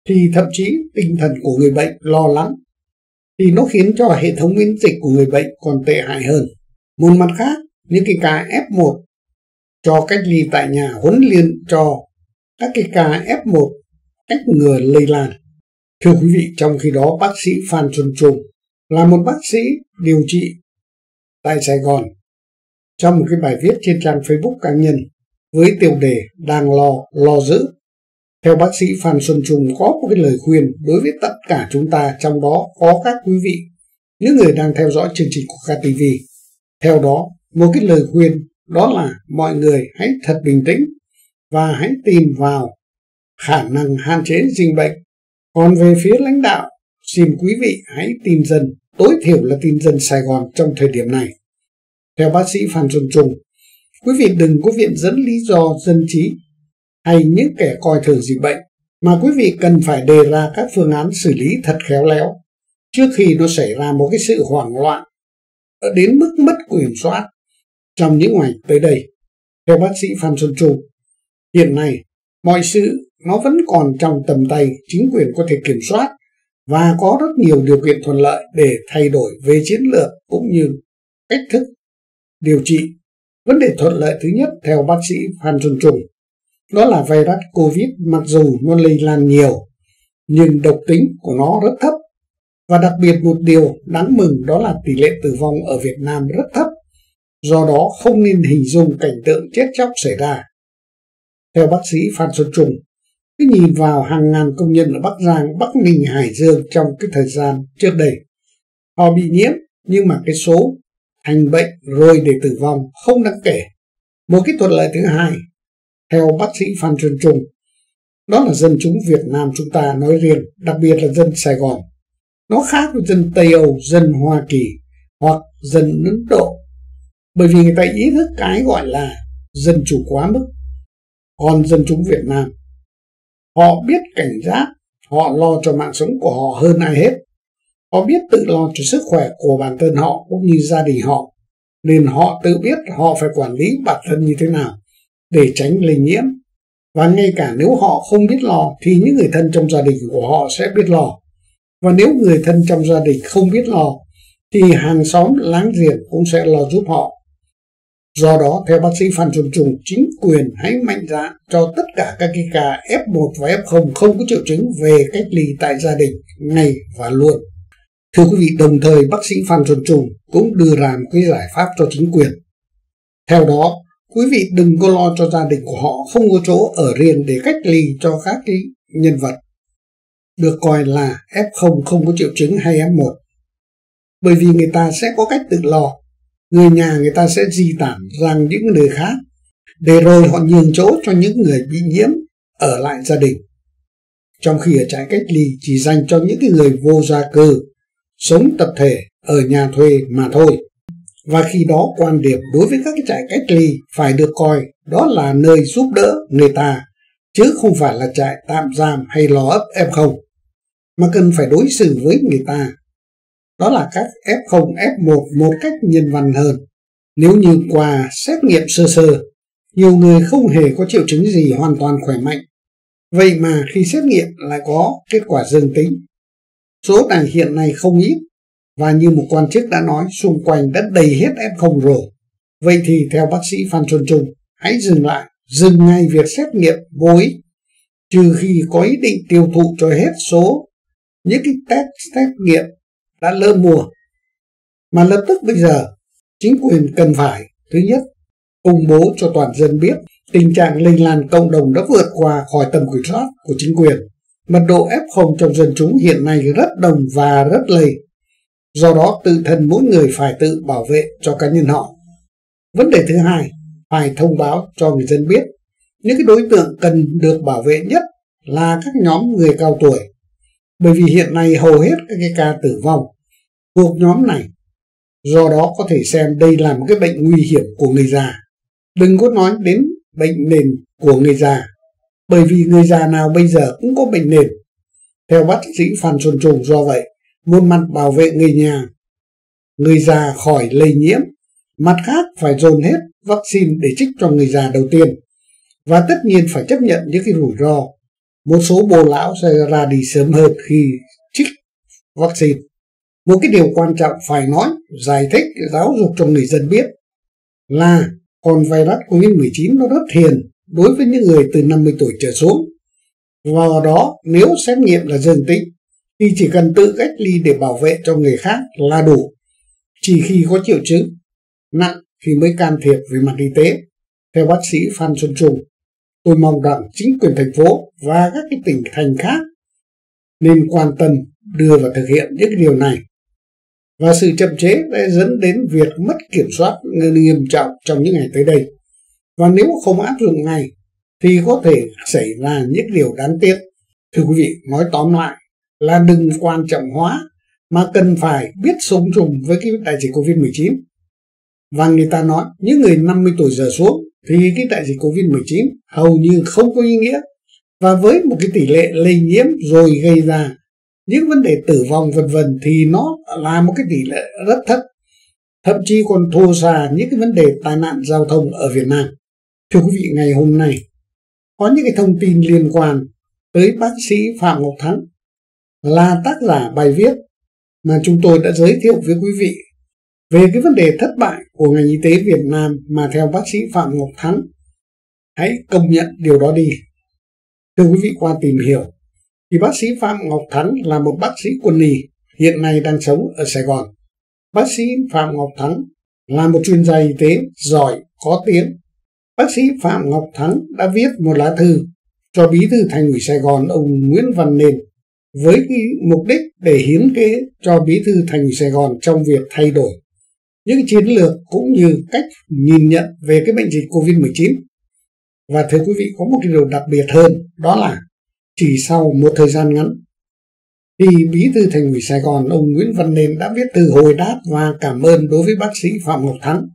thì thậm chí tinh thần của người bệnh lo lắng thì nó khiến cho hệ thống miễn dịch của người bệnh còn tệ hại hơn một mặt khác những cái ca F1 cho cách ly tại nhà huấn luyện cho các cái ca F1 cách ngừa lây lan Thưa quý vị, trong khi đó bác sĩ Phan Xuân Trung là một bác sĩ điều trị tại Sài Gòn. Trong một cái bài viết trên trang Facebook cá nhân với tiêu đề đang lo, lo giữ. Theo bác sĩ Phan Xuân Trung có một cái lời khuyên đối với tất cả chúng ta, trong đó có các quý vị, những người đang theo dõi chương trình của KTV. Theo đó, một cái lời khuyên đó là mọi người hãy thật bình tĩnh và hãy tìm vào khả năng hạn chế dịch bệnh. Còn về phía lãnh đạo, xin quý vị hãy tin dân, tối thiểu là tin dân Sài Gòn trong thời điểm này. Theo bác sĩ Phan Xuân Trung, quý vị đừng có viện dẫn lý do dân trí hay những kẻ coi thường dịch bệnh, mà quý vị cần phải đề ra các phương án xử lý thật khéo léo trước khi nó xảy ra một cái sự hoảng loạn đến mức mất kiểm soát trong những ngày tới đây. Theo bác sĩ Phan Xuân Trung, hiện nay mọi sự nó vẫn còn trong tầm tay chính quyền có thể kiểm soát và có rất nhiều điều kiện thuận lợi để thay đổi về chiến lược cũng như cách thức điều trị. Vấn đề thuận lợi thứ nhất theo bác sĩ Phan Xuân Trung đó là virus COVID mặc dù nó lây lan nhiều nhưng độc tính của nó rất thấp và đặc biệt một điều đáng mừng đó là tỷ lệ tử vong ở Việt Nam rất thấp do đó không nên hình dung cảnh tượng chết chóc xảy ra. Theo bác sĩ Phan Xuân Trung, cứ nhìn vào hàng ngàn công nhân ở Bắc Giang, Bắc Ninh, Hải Dương trong cái thời gian trước đây. Họ bị nhiễm nhưng mà cái số thành bệnh rồi để tử vong không đáng kể. Một cái thuận lợi thứ hai, theo bác sĩ Phan Xuân Trung, đó là dân chúng Việt Nam chúng ta nói riêng, đặc biệt là dân Sài Gòn. Nó khác với dân Tây Âu, dân Hoa Kỳ hoặc dân Ấn Độ. Bởi vì người ta ý thức cái gọi là dân chủ quá mức. Còn dân chúng Việt Nam họ biết cảnh giác họ lo cho mạng sống của họ hơn ai hết. Họ biết tự lo cho sức khỏe của bản thân họ cũng như gia đình họ nên họ tự biết họ phải quản lý bản thân như thế nào để tránh lây nhiễm và ngay cả nếu họ không biết lo thì những người thân trong gia đình của họ sẽ biết lo và nếu người thân trong gia đình không biết lo thì hàng xóm láng giềng cũng sẽ lo giúp họ Do đó, theo bác sĩ Phan Xuân Trung, chính quyền hãy mạnh dạn cho tất cả các cái ca F1 và F0 không có triệu chứng về cách ly tại gia đình ngay và luôn. Thưa quý vị, đồng thời bác sĩ Phan Xuân Trung cũng đưa ra một cái giải pháp cho chính quyền. Theo đó, quý vị đừng có lo cho gia đình của họ, không có chỗ ở riêng để cách ly cho các cái nhân vật. Được coi là F0 không có triệu chứng hay F1. Bởi vì người ta sẽ có cách tự lo. Người nhà người ta sẽ di tản sang những nơi khác để rồi họ nhường chỗ cho những người bị nhiễm ở lại gia đình. Trong khi ở trại cách ly chỉ dành cho những cái người vô gia cư, sống tập thể ở nhà thuê mà thôi và khi đó quan điểm đối với các cái trại cách ly phải được coi đó là nơi giúp đỡ người ta chứ không phải là trại tạm giam hay lò ấp f không mà cần phải đối xử với người ta đó là các F0, F1 một cách nhân văn hơn. Nếu như qua xét nghiệm sơ sơ, nhiều người không hề có triệu chứng gì hoàn toàn khỏe mạnh. Vậy mà khi xét nghiệm lại có kết quả dương tính. Số này hiện nay không ít, và như một quan chức đã nói xung quanh đã đầy hết F0 rồi. Vậy thì theo bác sĩ Phan Xuân Trung, hãy dừng lại, dừng ngay việc xét nghiệm vô ích, trừ khi có ý định tiêu thụ cho hết số những cái test xét nghiệm đã lơ mùa. Mà lập tức bây giờ chính quyền cần phải thứ nhất công bố cho toàn dân biết tình trạng lây lan cộng đồng đã vượt qua khỏi tầm kiểm soát của chính quyền. Mật độ F0 trong dân chúng hiện nay rất đồng và rất lây do đó tự thân mỗi người phải tự bảo vệ cho cá nhân họ vấn đề thứ hai phải thông báo cho người dân biết những cái đối tượng cần được bảo vệ nhất là các nhóm người cao tuổi bởi vì hiện nay hầu hết các cái ca tử vong thuộc nhóm này. Do đó có thể xem đây là một cái bệnh nguy hiểm của người già. Đừng có nói đến bệnh nền của người già, bởi vì người già nào bây giờ cũng có bệnh nền. Theo bác sĩ Phan Xuân Trùng do vậy, một mặt bảo vệ người nhà, người già khỏi lây nhiễm, mặt khác phải dồn hết vaccine để trích cho người già đầu tiên. Và tất nhiên phải chấp nhận những cái rủi ro. Một số bồ lão sẽ ra đi sớm hơn khi trích vaccine. Một cái điều quan trọng phải nói, giải thích, giáo dục cho người dân biết là còn virus COVID-19 nó rất hiền đối với những người từ 50 tuổi trở xuống. Và đó nếu xét nghiệm là dương tính thì chỉ cần tự cách ly để bảo vệ cho người khác là đủ. Chỉ khi có triệu chứng nặng thì mới can thiệp về mặt y tế. Theo bác sĩ Phan Xuân Trung, tôi mong rằng chính quyền thành phố và các cái tỉnh thành khác nên quan tâm đưa và thực hiện những điều này. Và sự chậm chế đã dẫn đến việc mất kiểm soát nghiêm trọng trong những ngày tới đây. Và nếu không áp dụng ngay thì có thể xảy ra những điều đáng tiếc. Thưa quý vị, nói tóm lại là đừng quan trọng hóa mà cần phải biết sống chung với cái đại dịch Covid-19. Và người ta nói những người 50 tuổi giờ xuống thì cái đại dịch Covid-19 hầu như không có ý nghĩa. Và với một cái tỷ lệ lây nhiễm rồi gây ra những vấn đề tử vong vân vân thì nó là một cái tỷ lệ rất thấp. Thậm chí còn thua xa những cái vấn đề tai nạn giao thông ở Việt Nam. Thưa quý vị, ngày hôm nay có những cái thông tin liên quan tới bác sĩ Phạm Ngọc Thắng là tác giả bài viết mà chúng tôi đã giới thiệu với quý vị về cái vấn đề thất bại của ngành y tế Việt Nam mà theo bác sĩ Phạm Ngọc Thắng. Hãy công nhận điều đó đi. Thưa quý vị qua tìm hiểu, thì bác sĩ Phạm Ngọc Thắng là một bác sĩ quân y hiện nay đang sống ở Sài Gòn. Bác sĩ Phạm Ngọc Thắng là một chuyên gia y tế giỏi, có tiếng. Bác sĩ Phạm Ngọc Thắng đã viết một lá thư cho bí thư thành ủy Sài Gòn ông Nguyễn Văn Nền với cái mục đích để hiến kế cho bí thư thành ủy Sài Gòn trong việc thay đổi những chiến lược cũng như cách nhìn nhận về cái bệnh dịch Covid-19. Và thưa quý vị có một cái điều đặc biệt hơn đó là chỉ sau một thời gian ngắn thì bí thư thành ủy Sài Gòn ông Nguyễn Văn Nên đã viết thư hồi đáp và cảm ơn đối với bác sĩ Phạm Ngọc Thắng.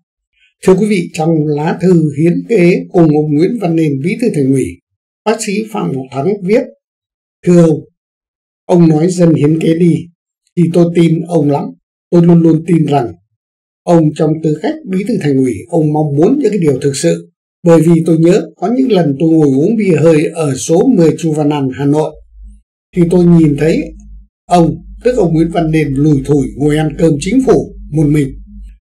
Thưa quý vị, trong lá thư hiến kế cùng ông Nguyễn Văn Nên bí thư thành ủy, bác sĩ Phạm Ngọc Thắng viết Thưa ông, ông nói dân hiến kế đi, thì tôi tin ông lắm. Tôi luôn luôn tin rằng ông trong tư cách bí thư thành ủy, ông mong muốn những cái điều thực sự. Bởi vì tôi nhớ có những lần tôi ngồi uống bia hơi ở số 10 Chu Văn An, Hà Nội, thì tôi nhìn thấy ông, tức ông Nguyễn Văn Nên lùi thủi ngồi ăn cơm chính phủ một mình.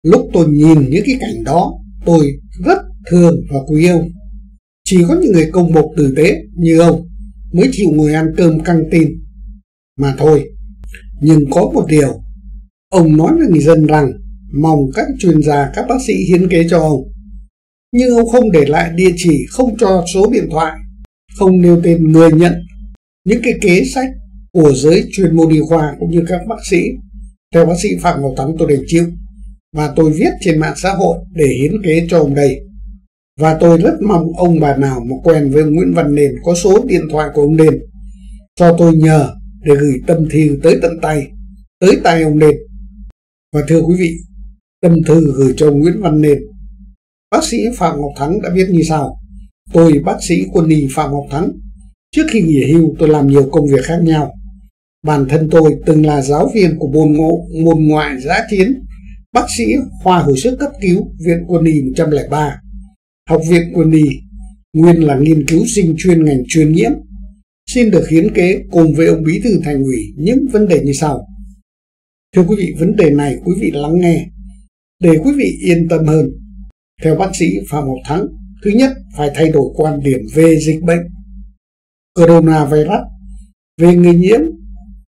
Lúc tôi nhìn những cái cảnh đó, tôi rất thương và quý ông. Chỉ có những người công bộc tử tế như ông mới chịu ngồi ăn cơm căng tin mà thôi. Nhưng có một điều, ông nói với người dân rằng mong các chuyên gia, các bác sĩ hiến kế cho ông. Nhưng ông không để lại địa chỉ, không cho số điện thoại, không nêu tên người nhận những cái kế sách của giới chuyên môn y khoa cũng như các bác sĩ. Theo bác sĩ Phạm Ngọc Thắng tôi đề chịu và tôi viết trên mạng xã hội để hiến kế cho ông đây. Và tôi rất mong ông bà nào mà quen với Nguyễn Văn Nền có số điện thoại của ông Nền cho tôi nhờ để gửi tâm thư tới tận tay, tới tay ông Nền. Và thưa quý vị, tâm thư gửi cho Nguyễn Văn Nền. Bác sĩ Phạm Ngọc Thắng đã viết như sau. Tôi bác sĩ quân y Phạm Ngọc Thắng. Trước khi nghỉ hưu tôi làm nhiều công việc khác nhau. Bản thân tôi từng là giáo viên của môn ngộ, môn ngoại giã chiến, bác sĩ khoa hồi sức cấp cứu Viện Quân y 103, Học viện Quân y, nguyên là nghiên cứu sinh chuyên ngành truyền nhiễm. Xin được hiến kế cùng với ông Bí thư Thành ủy những vấn đề như sau. Thưa quý vị, vấn đề này quý vị lắng nghe để quý vị yên tâm hơn, theo bác sĩ Phạm Ngọc Thắng, thứ nhất phải thay đổi quan điểm về dịch bệnh coronavirus, về người nhiễm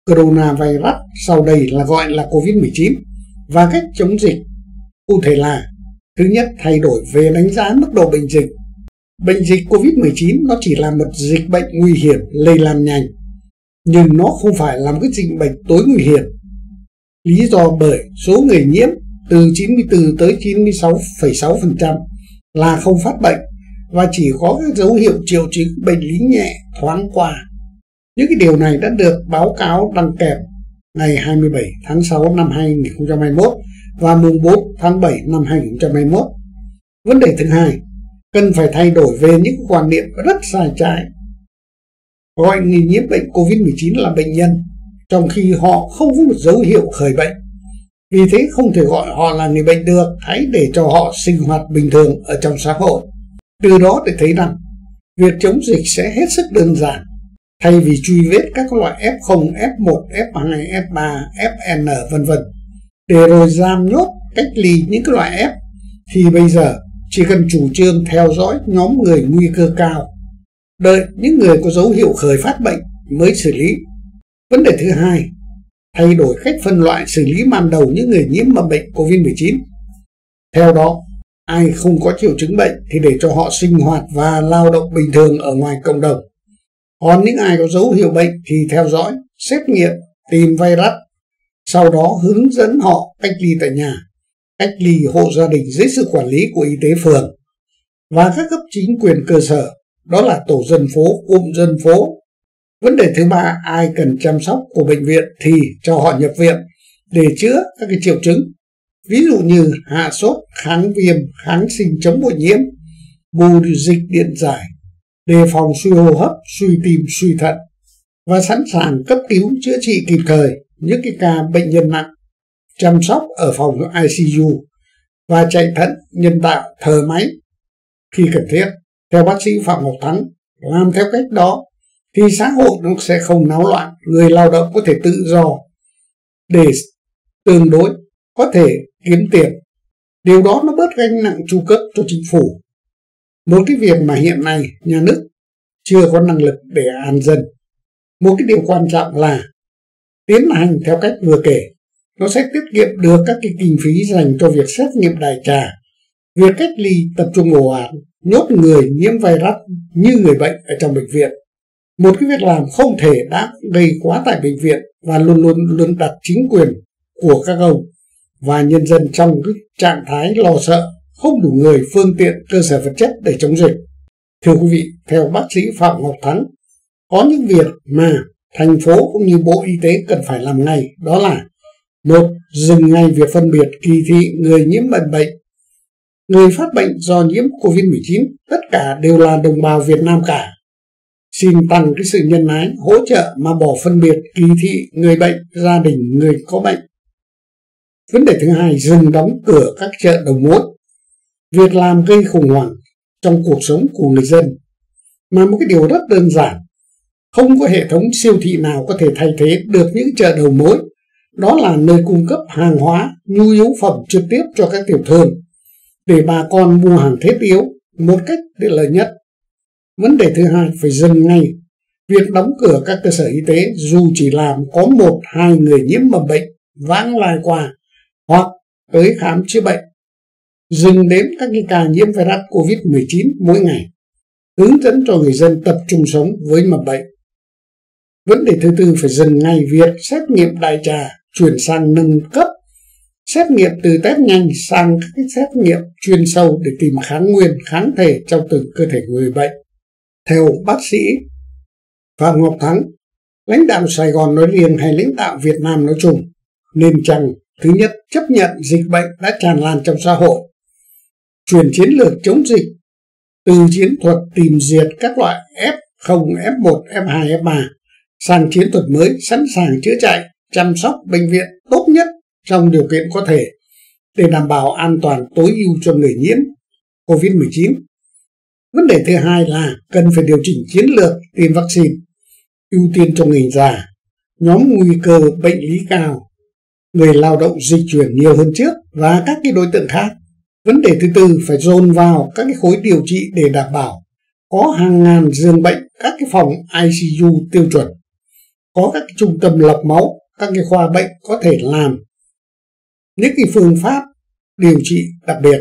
coronavirus sau đây là gọi là COVID-19 và cách chống dịch. Cụ thể là thứ nhất thay đổi về đánh giá mức độ bệnh dịch. Bệnh dịch COVID-19 nó chỉ là một dịch bệnh nguy hiểm lây lan nhanh, nhưng nó không phải là một cái dịch bệnh tối nguy hiểm. Lý do bởi số người nhiễm từ 94 tới 96,6% là không phát bệnh và chỉ có các dấu hiệu triệu chứng bệnh lý nhẹ thoáng qua. Những cái điều này đã được báo cáo đăng kèm ngày 27 tháng 6 năm 2021 và mùng 4 tháng 7 năm 2021. Vấn đề thứ hai, cần phải thay đổi về những quan niệm rất sai trái. Gọi người nhiễm bệnh COVID-19 là bệnh nhân, trong khi họ không có một dấu hiệu khởi bệnh vì thế không thể gọi họ là người bệnh được, hãy để cho họ sinh hoạt bình thường ở trong xã hội. Từ đó để thấy rằng việc chống dịch sẽ hết sức đơn giản. Thay vì truy vết các loại F0, F1, F2, F3, FN vân vân để rồi giam nhốt cách ly những cái loại F thì bây giờ chỉ cần chủ trương theo dõi nhóm người nguy cơ cao đợi những người có dấu hiệu khởi phát bệnh mới xử lý Vấn đề thứ hai, thay đổi cách phân loại xử lý ban đầu những người nhiễm mầm bệnh COVID-19. Theo đó, ai không có triệu chứng bệnh thì để cho họ sinh hoạt và lao động bình thường ở ngoài cộng đồng. Còn những ai có dấu hiệu bệnh thì theo dõi, xét nghiệm, tìm virus, sau đó hướng dẫn họ cách ly tại nhà, cách ly hộ gia đình dưới sự quản lý của y tế phường. Và các cấp chính quyền cơ sở, đó là tổ dân phố, cụm dân phố. Vấn đề thứ ba, ai cần chăm sóc của bệnh viện thì cho họ nhập viện để chữa các cái triệu chứng. Ví dụ như hạ sốt, kháng viêm, kháng sinh chống bội nhiễm, bù dịch điện giải, đề phòng suy hô hấp, suy tim, suy thận. Và sẵn sàng cấp cứu chữa trị kịp thời những cái ca bệnh nhân nặng, chăm sóc ở phòng ICU và chạy thận nhân tạo thở máy khi cần thiết. Theo bác sĩ Phạm Ngọc Thắng, làm theo cách đó thì xã hội nó sẽ không náo loạn, người lao động có thể tự do để tương đối có thể kiếm tiền. Điều đó nó bớt gánh nặng chu cấp cho chính phủ. Một cái việc mà hiện nay nhà nước chưa có năng lực để an dân. Một cái điều quan trọng là tiến hành theo cách vừa kể. Nó sẽ tiết kiệm được các cái kinh phí dành cho việc xét nghiệm đại trà, việc cách ly tập trung ồ ạt, nhốt người nhiễm virus như người bệnh ở trong bệnh viện. Một cái việc làm không thể đã gây quá tải bệnh viện và luôn luôn luôn đặt chính quyền của các ông và nhân dân trong cái trạng thái lo sợ, không đủ người, phương tiện, cơ sở vật chất để chống dịch. Thưa quý vị, theo bác sĩ Phạm Ngọc Thắng, có những việc mà thành phố cũng như Bộ Y tế cần phải làm ngay, đó là một Dừng ngay việc phân biệt kỳ thị người nhiễm bệnh bệnh. Người phát bệnh do nhiễm COVID-19 tất cả đều là đồng bào Việt Nam cả. Xin tăng cái sự nhân ái, hỗ trợ mà bỏ phân biệt kỳ thị người bệnh, gia đình người có bệnh Vấn đề thứ hai, dừng đóng cửa các chợ đầu mối. Việc làm gây khủng hoảng trong cuộc sống của người dân. Mà một cái điều rất đơn giản, không có hệ thống siêu thị nào có thể thay thế được những chợ đầu mối. Đó là nơi cung cấp hàng hóa, nhu yếu phẩm trực tiếp cho các tiểu thương. Để bà con mua hàng thiết yếu một cách tiện lợi nhất. Vấn đề thứ hai phải dừng ngay. Việc đóng cửa các cơ sở y tế dù chỉ làm có một hai người nhiễm mầm bệnh vãng lai qua hoặc tới khám chữa bệnh, dừng đếm các ca nhiễm virus COVID-19 mỗi ngày, hướng dẫn cho người dân tập trung sống với mầm bệnh. Vấn đề thứ tư phải dừng ngay việc xét nghiệm đại trà chuyển sang nâng cấp xét nghiệm từ test nhanh sang các xét nghiệm chuyên sâu để tìm kháng nguyên, kháng thể trong từng cơ thể người bệnh. Theo bác sĩ Phạm Ngọc Thắng, lãnh đạo Sài Gòn nói riêng hay lãnh đạo Việt Nam nói chung, nên chăng Thứ nhất, chấp nhận dịch bệnh đã tràn lan trong xã hội. Chuyển chiến lược chống dịch từ chiến thuật tìm diệt các loại F0, F1, F2, F3 sang chiến thuật mới sẵn sàng chữa chạy, chăm sóc bệnh viện tốt nhất trong điều kiện có thể để đảm bảo an toàn tối ưu cho người nhiễm COVID-19. Vấn đề thứ hai là cần phải điều chỉnh chiến lược tiêm vaccine, ưu tiên cho người già, nhóm nguy cơ bệnh lý cao người lao động di chuyển nhiều hơn trước và các cái đối tượng khác. Vấn đề thứ tư phải dồn vào các cái khối điều trị để đảm bảo có hàng ngàn giường bệnh, các cái phòng ICU tiêu chuẩn, có các trung tâm lọc máu, các cái khoa bệnh có thể làm những cái phương pháp điều trị đặc biệt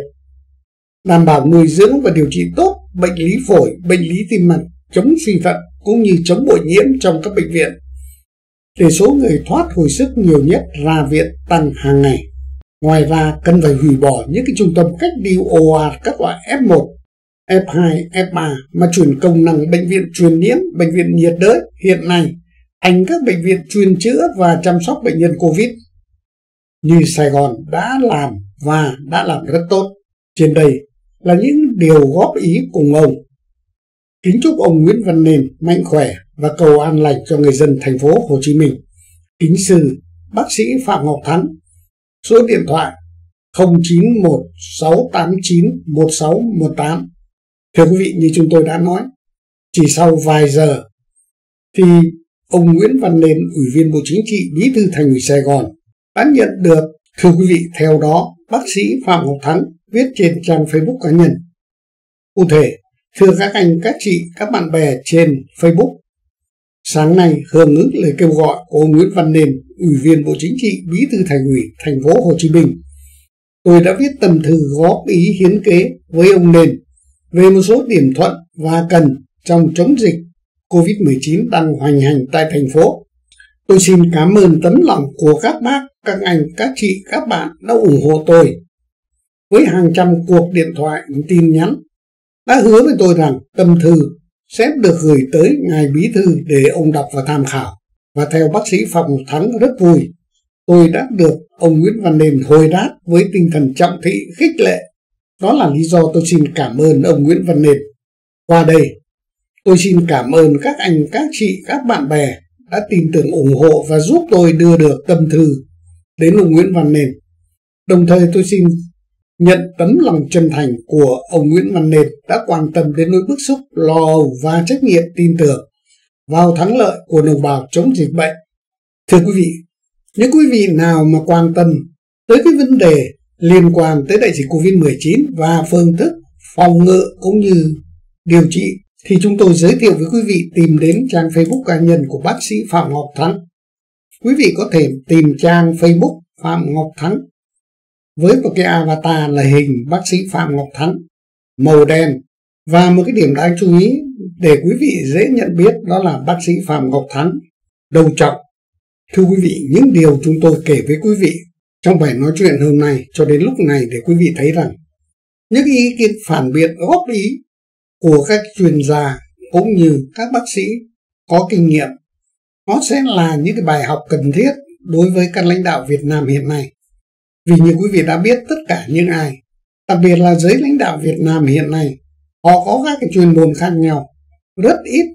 đảm bảo nuôi dưỡng và điều trị tốt bệnh lý phổi, bệnh lý tim mạch, chống suy thận cũng như chống bội nhiễm trong các bệnh viện để số người thoát hồi sức nhiều nhất ra viện tăng hàng ngày. Ngoài ra, cần phải hủy bỏ những cái trung tâm cách ly ồ ạt các loại F1, F2, F3 mà chuyển công năng bệnh viện truyền nhiễm, bệnh viện nhiệt đới hiện nay thành các bệnh viện chuyên chữa và chăm sóc bệnh nhân COVID như Sài Gòn đã làm và đã làm rất tốt. Trên đây là những điều góp ý cùng ông. Kính chúc ông Nguyễn Văn Nền mạnh khỏe và cầu an lành cho người dân thành phố Hồ Chí Minh. Kính sư bác sĩ Phạm Ngọc Thắng, số điện thoại 0916891618. Thưa quý vị, như chúng tôi đã nói, chỉ sau vài giờ thì ông Nguyễn Văn Nên, Ủy viên Bộ Chính trị, Bí thư Thành ủy Sài Gòn đã nhận được, thưa quý vị, theo đó bác sĩ Phạm Ngọc Thắng viết trên trang Facebook cá nhân. Cụ thể, thưa các anh, các chị, các bạn bè trên Facebook, Sáng nay, hưởng ứng lời kêu gọi của ông Nguyễn Văn Nên, Ủy viên Bộ Chính trị, Bí thư Thành ủy thành phố Hồ Chí Minh, tôi đã viết tâm thư góp ý hiến kế với ông Nên về một số điểm thuận và cần trong chống dịch COVID-19 đang hoành hành tại thành phố. Tôi xin cảm ơn tấm lòng của các bác, các anh, các chị, các bạn đã ủng hộ tôi. Với hàng trăm cuộc điện thoại, tin nhắn, đã hứa với tôi rằng tâm thư sẽ được gửi tới ngài bí thư để ông đọc và tham khảo. Và theo bác sĩ Phạm Ngọc Thắng rất vui, tôi đã được ông Nguyễn Văn Nền hồi đáp với tinh thần trọng thị khích lệ. Đó là lý do tôi xin cảm ơn ông Nguyễn Văn Nền. Qua đây, tôi xin cảm ơn các anh, các chị, các bạn bè đã tin tưởng ủng hộ và giúp tôi đưa được tâm thư đến ông Nguyễn Văn Nền. Đồng thời tôi xin nhận tấm lòng chân thành của ông Nguyễn Văn Nền đã quan tâm đến nỗi bức xúc, lo âu và trách nhiệm tin tưởng vào thắng lợi của đồng bào chống dịch bệnh. Thưa quý vị, những quý vị nào mà quan tâm tới cái vấn đề liên quan tới đại dịch Covid-19 và phương thức phòng ngự cũng như điều trị thì chúng tôi giới thiệu với quý vị tìm đến trang Facebook cá nhân của bác sĩ Phạm Ngọc Thắng. Quý vị có thể tìm trang Facebook Phạm Ngọc Thắng với một cái avatar là hình bác sĩ Phạm Ngọc Thắng màu đen và một cái điểm đáng chú ý để quý vị dễ nhận biết đó là bác sĩ Phạm Ngọc Thắng đầu trọc. Thưa quý vị, những điều chúng tôi kể với quý vị trong bài nói chuyện hôm nay cho đến lúc này để quý vị thấy rằng những ý kiến phản biện góp ý của các chuyên gia cũng như các bác sĩ có kinh nghiệm nó sẽ là những cái bài học cần thiết đối với các lãnh đạo Việt Nam hiện nay. Vì như quý vị đã biết tất cả những ai, đặc biệt là giới lãnh đạo Việt Nam hiện nay, họ có các cái chuyên môn khác nhau, rất ít,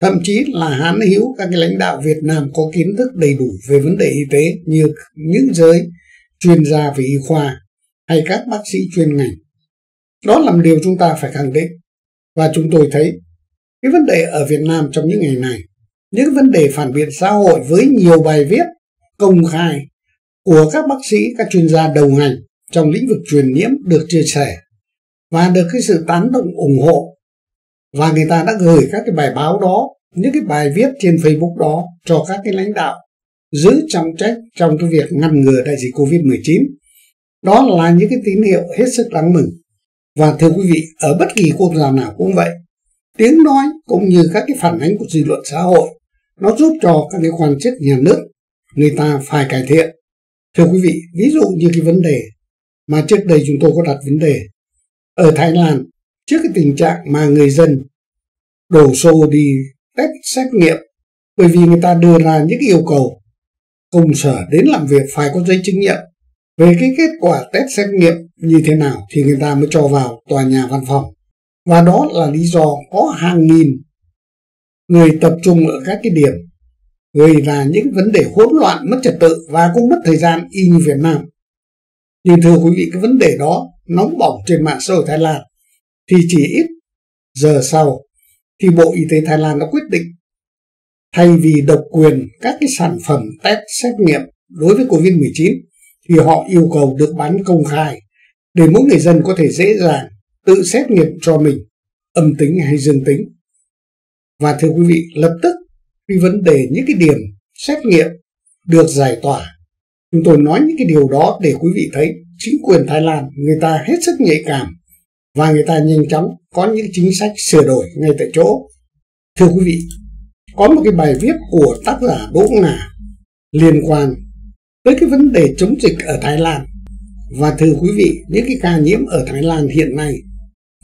thậm chí là hán hữu các cái lãnh đạo Việt Nam có kiến thức đầy đủ về vấn đề y tế như những giới chuyên gia về y khoa hay các bác sĩ chuyên ngành. Đó là một điều chúng ta phải khẳng định. Và chúng tôi thấy cái vấn đề ở Việt Nam trong những ngày này, những vấn đề phản biện xã hội với nhiều bài viết công khai của các bác sĩ, các chuyên gia đầu ngành trong lĩnh vực truyền nhiễm được chia sẻ và được cái sự tán động ủng hộ và người ta đã gửi các cái bài báo đó những cái bài viết trên Facebook đó cho các cái lãnh đạo giữ trọng trách trong cái việc ngăn ngừa đại dịch Covid-19. Đó là những cái tín hiệu hết sức đáng mừng. Và thưa quý vị, ở bất kỳ quốc gia nào cũng vậy, tiếng nói cũng như các cái phản ánh của dư luận xã hội nó giúp cho các cái quan chức nhà nước người ta phải cải thiện. Thưa quý vị, ví dụ như cái vấn đề mà trước đây chúng tôi có đặt vấn đề ở Thái Lan trước cái tình trạng mà người dân đổ xô đi test xét nghiệm bởi vì người ta đưa ra những yêu cầu công sở đến làm việc phải có giấy chứng nhận về cái kết quả test xét nghiệm như thế nào thì người ta mới cho vào tòa nhà văn phòng và đó là lý do có hàng nghìn người tập trung ở các cái điểm, gây ra những vấn đề hỗn loạn mất trật tự và cũng mất thời gian y như Việt Nam. Nhưng thưa quý vị, cái vấn đề đó nóng bỏng trên mạng xã hội Thái Lan thì chỉ ít giờ sau thì Bộ Y tế Thái Lan đã quyết định thay vì độc quyền các cái sản phẩm test xét nghiệm đối với COVID-19 thì họ yêu cầu được bán công khai để mỗi người dân có thể dễ dàng tự xét nghiệm cho mình âm tính hay dương tính. Và thưa quý vị, lập tức khi vấn đề những cái điểm xét nghiệm được giải tỏa. Chúng tôi nói những cái điều đó để quý vị thấy chính quyền Thái Lan người ta hết sức nhạy cảm và người ta nhanh chóng có những chính sách sửa đổi ngay tại chỗ. Thưa quý vị, có một cái bài viết của tác giả Đỗ Ngà liên quan tới cái vấn đề chống dịch ở Thái Lan. Và thưa quý vị, những cái ca nhiễm ở Thái Lan hiện nay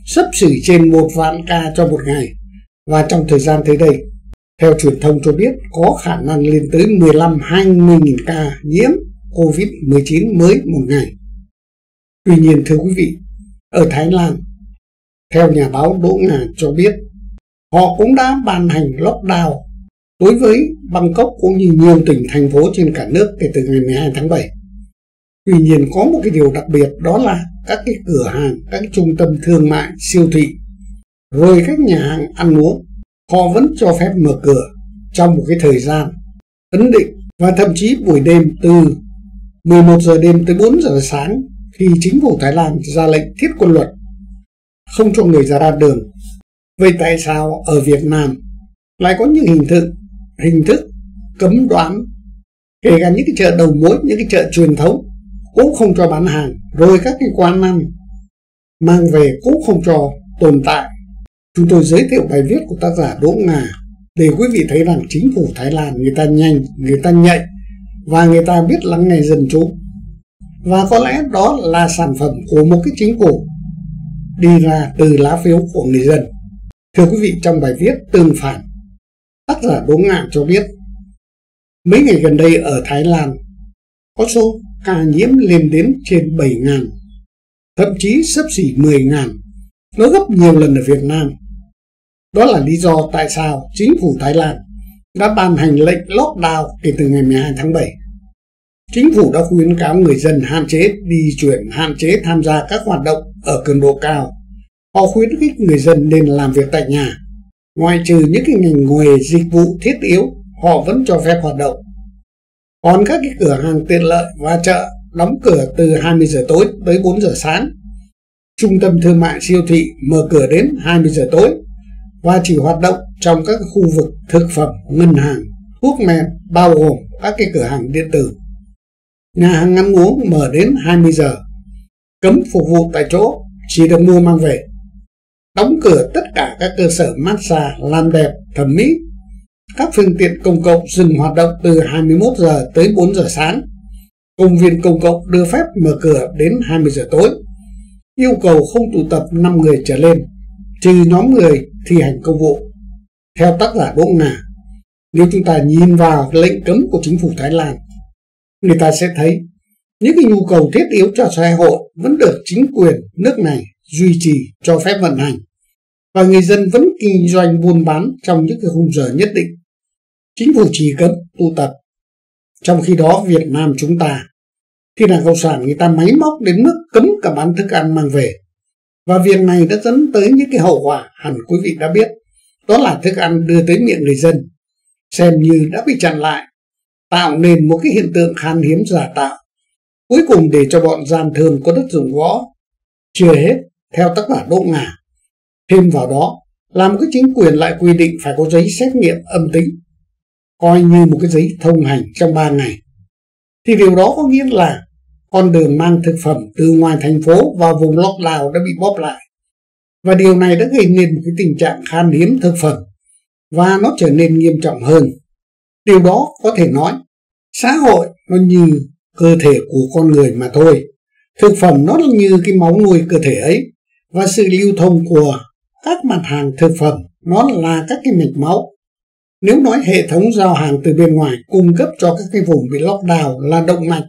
sắp xỉ trên một vạn ca cho một ngày. Và trong thời gian tới đây, theo truyền thông cho biết có khả năng lên tới 15-20 nghìn ca nhiễm COVID-19 mới một ngày. Tuy nhiên thưa quý vị, ở Thái Lan, theo nhà báo Đỗ Ngà cho biết, họ cũng đã ban hành lockdown đối với Bangkok cũng như nhiều tỉnh thành phố trên cả nước kể từ ngày 12 tháng 7. Tuy nhiên có một cái điều đặc biệt đó là các cái cửa hàng, các cái trung tâm thương mại, siêu thị, rồi các nhà hàng ăn uống họ vẫn cho phép mở cửa trong một cái thời gian ấn định và thậm chí buổi đêm từ 11 giờ đêm tới 4 giờ sáng khi chính phủ Thái Lan ra lệnh thiết quân luật không cho người ra ra đường. Vậy tại sao ở Việt Nam lại có những hình thức hình thức cấm đoán, kể cả những cái chợ đầu mối, những cái chợ truyền thống cũng không cho bán hàng, rồi các cái quán ăn mang về cũng không cho tồn tại. Chúng tôi giới thiệu bài viết của tác giả Đỗ Ngà để quý vị thấy rằng chính phủ Thái Lan người ta nhanh, người ta nhạy và người ta biết lắng nghe dân chúng. Và có lẽ đó là sản phẩm của một cái chính phủ đi ra từ lá phiếu của người dân. Thưa quý vị, trong bài viết tương phản tác giả Đỗ Ngạn cho biết mấy ngày gần đây ở Thái Lan có số ca nhiễm lên đến trên 7.000 thậm chí sấp xỉ 10.000 nó gấp nhiều lần ở Việt Nam đó là lý do tại sao chính phủ Thái Lan đã ban hành lệnh lockdown kể từ ngày 12 tháng 7 Chính phủ đã khuyến cáo người dân hạn chế đi chuyển, hạn chế tham gia các hoạt động ở cường độ cao. Họ khuyến khích người dân nên làm việc tại nhà. Ngoại trừ những cái ngành nghề dịch vụ thiết yếu, họ vẫn cho phép hoạt động. Còn các cái cửa hàng tiện lợi và chợ đóng cửa từ 20 giờ tối tới 4 giờ sáng. Trung tâm thương mại siêu thị mở cửa đến 20 giờ tối và chỉ hoạt động trong các khu vực thực phẩm, ngân hàng, thuốc men bao gồm các cái cửa hàng điện tử nhà hàng ăn uống mở đến 20 giờ, cấm phục vụ tại chỗ, chỉ được mua mang về. Đóng cửa tất cả các cơ sở massage, làm đẹp, thẩm mỹ. Các phương tiện công cộng dừng hoạt động từ 21 giờ tới 4 giờ sáng. Công viên công cộng đưa phép mở cửa đến 20 giờ tối. Yêu cầu không tụ tập 5 người trở lên, trừ nhóm người thi hành công vụ. Theo tác giả Đỗ Ngà, nếu chúng ta nhìn vào lệnh cấm của chính phủ Thái Lan người ta sẽ thấy những cái nhu cầu thiết yếu cho xã hội vẫn được chính quyền nước này duy trì cho phép vận hành và người dân vẫn kinh doanh buôn bán trong những cái khung giờ nhất định. Chính phủ chỉ cấm tụ tập. Trong khi đó Việt Nam chúng ta, khi đảng Cộng sản người ta máy móc đến mức cấm cả bán thức ăn mang về. Và việc này đã dẫn tới những cái hậu quả hẳn quý vị đã biết. Đó là thức ăn đưa tới miệng người dân, xem như đã bị chặn lại tạo nên một cái hiện tượng khan hiếm giả tạo. Cuối cùng để cho bọn gian thương có đất dùng võ. Chưa hết, theo tác giả Đỗ Ngà. Thêm vào đó, làm cái chính quyền lại quy định phải có giấy xét nghiệm âm tính, coi như một cái giấy thông hành trong 3 ngày. Thì điều đó có nghĩa là con đường mang thực phẩm từ ngoài thành phố vào vùng lockdown đã bị bóp lại. Và điều này đã gây nên một cái tình trạng khan hiếm thực phẩm và nó trở nên nghiêm trọng hơn Điều đó có thể nói, xã hội nó như cơ thể của con người mà thôi. Thực phẩm nó như cái máu nuôi cơ thể ấy và sự lưu thông của các mặt hàng thực phẩm nó là các cái mạch máu. Nếu nói hệ thống giao hàng từ bên ngoài cung cấp cho các cái vùng bị lockdown là động mạch,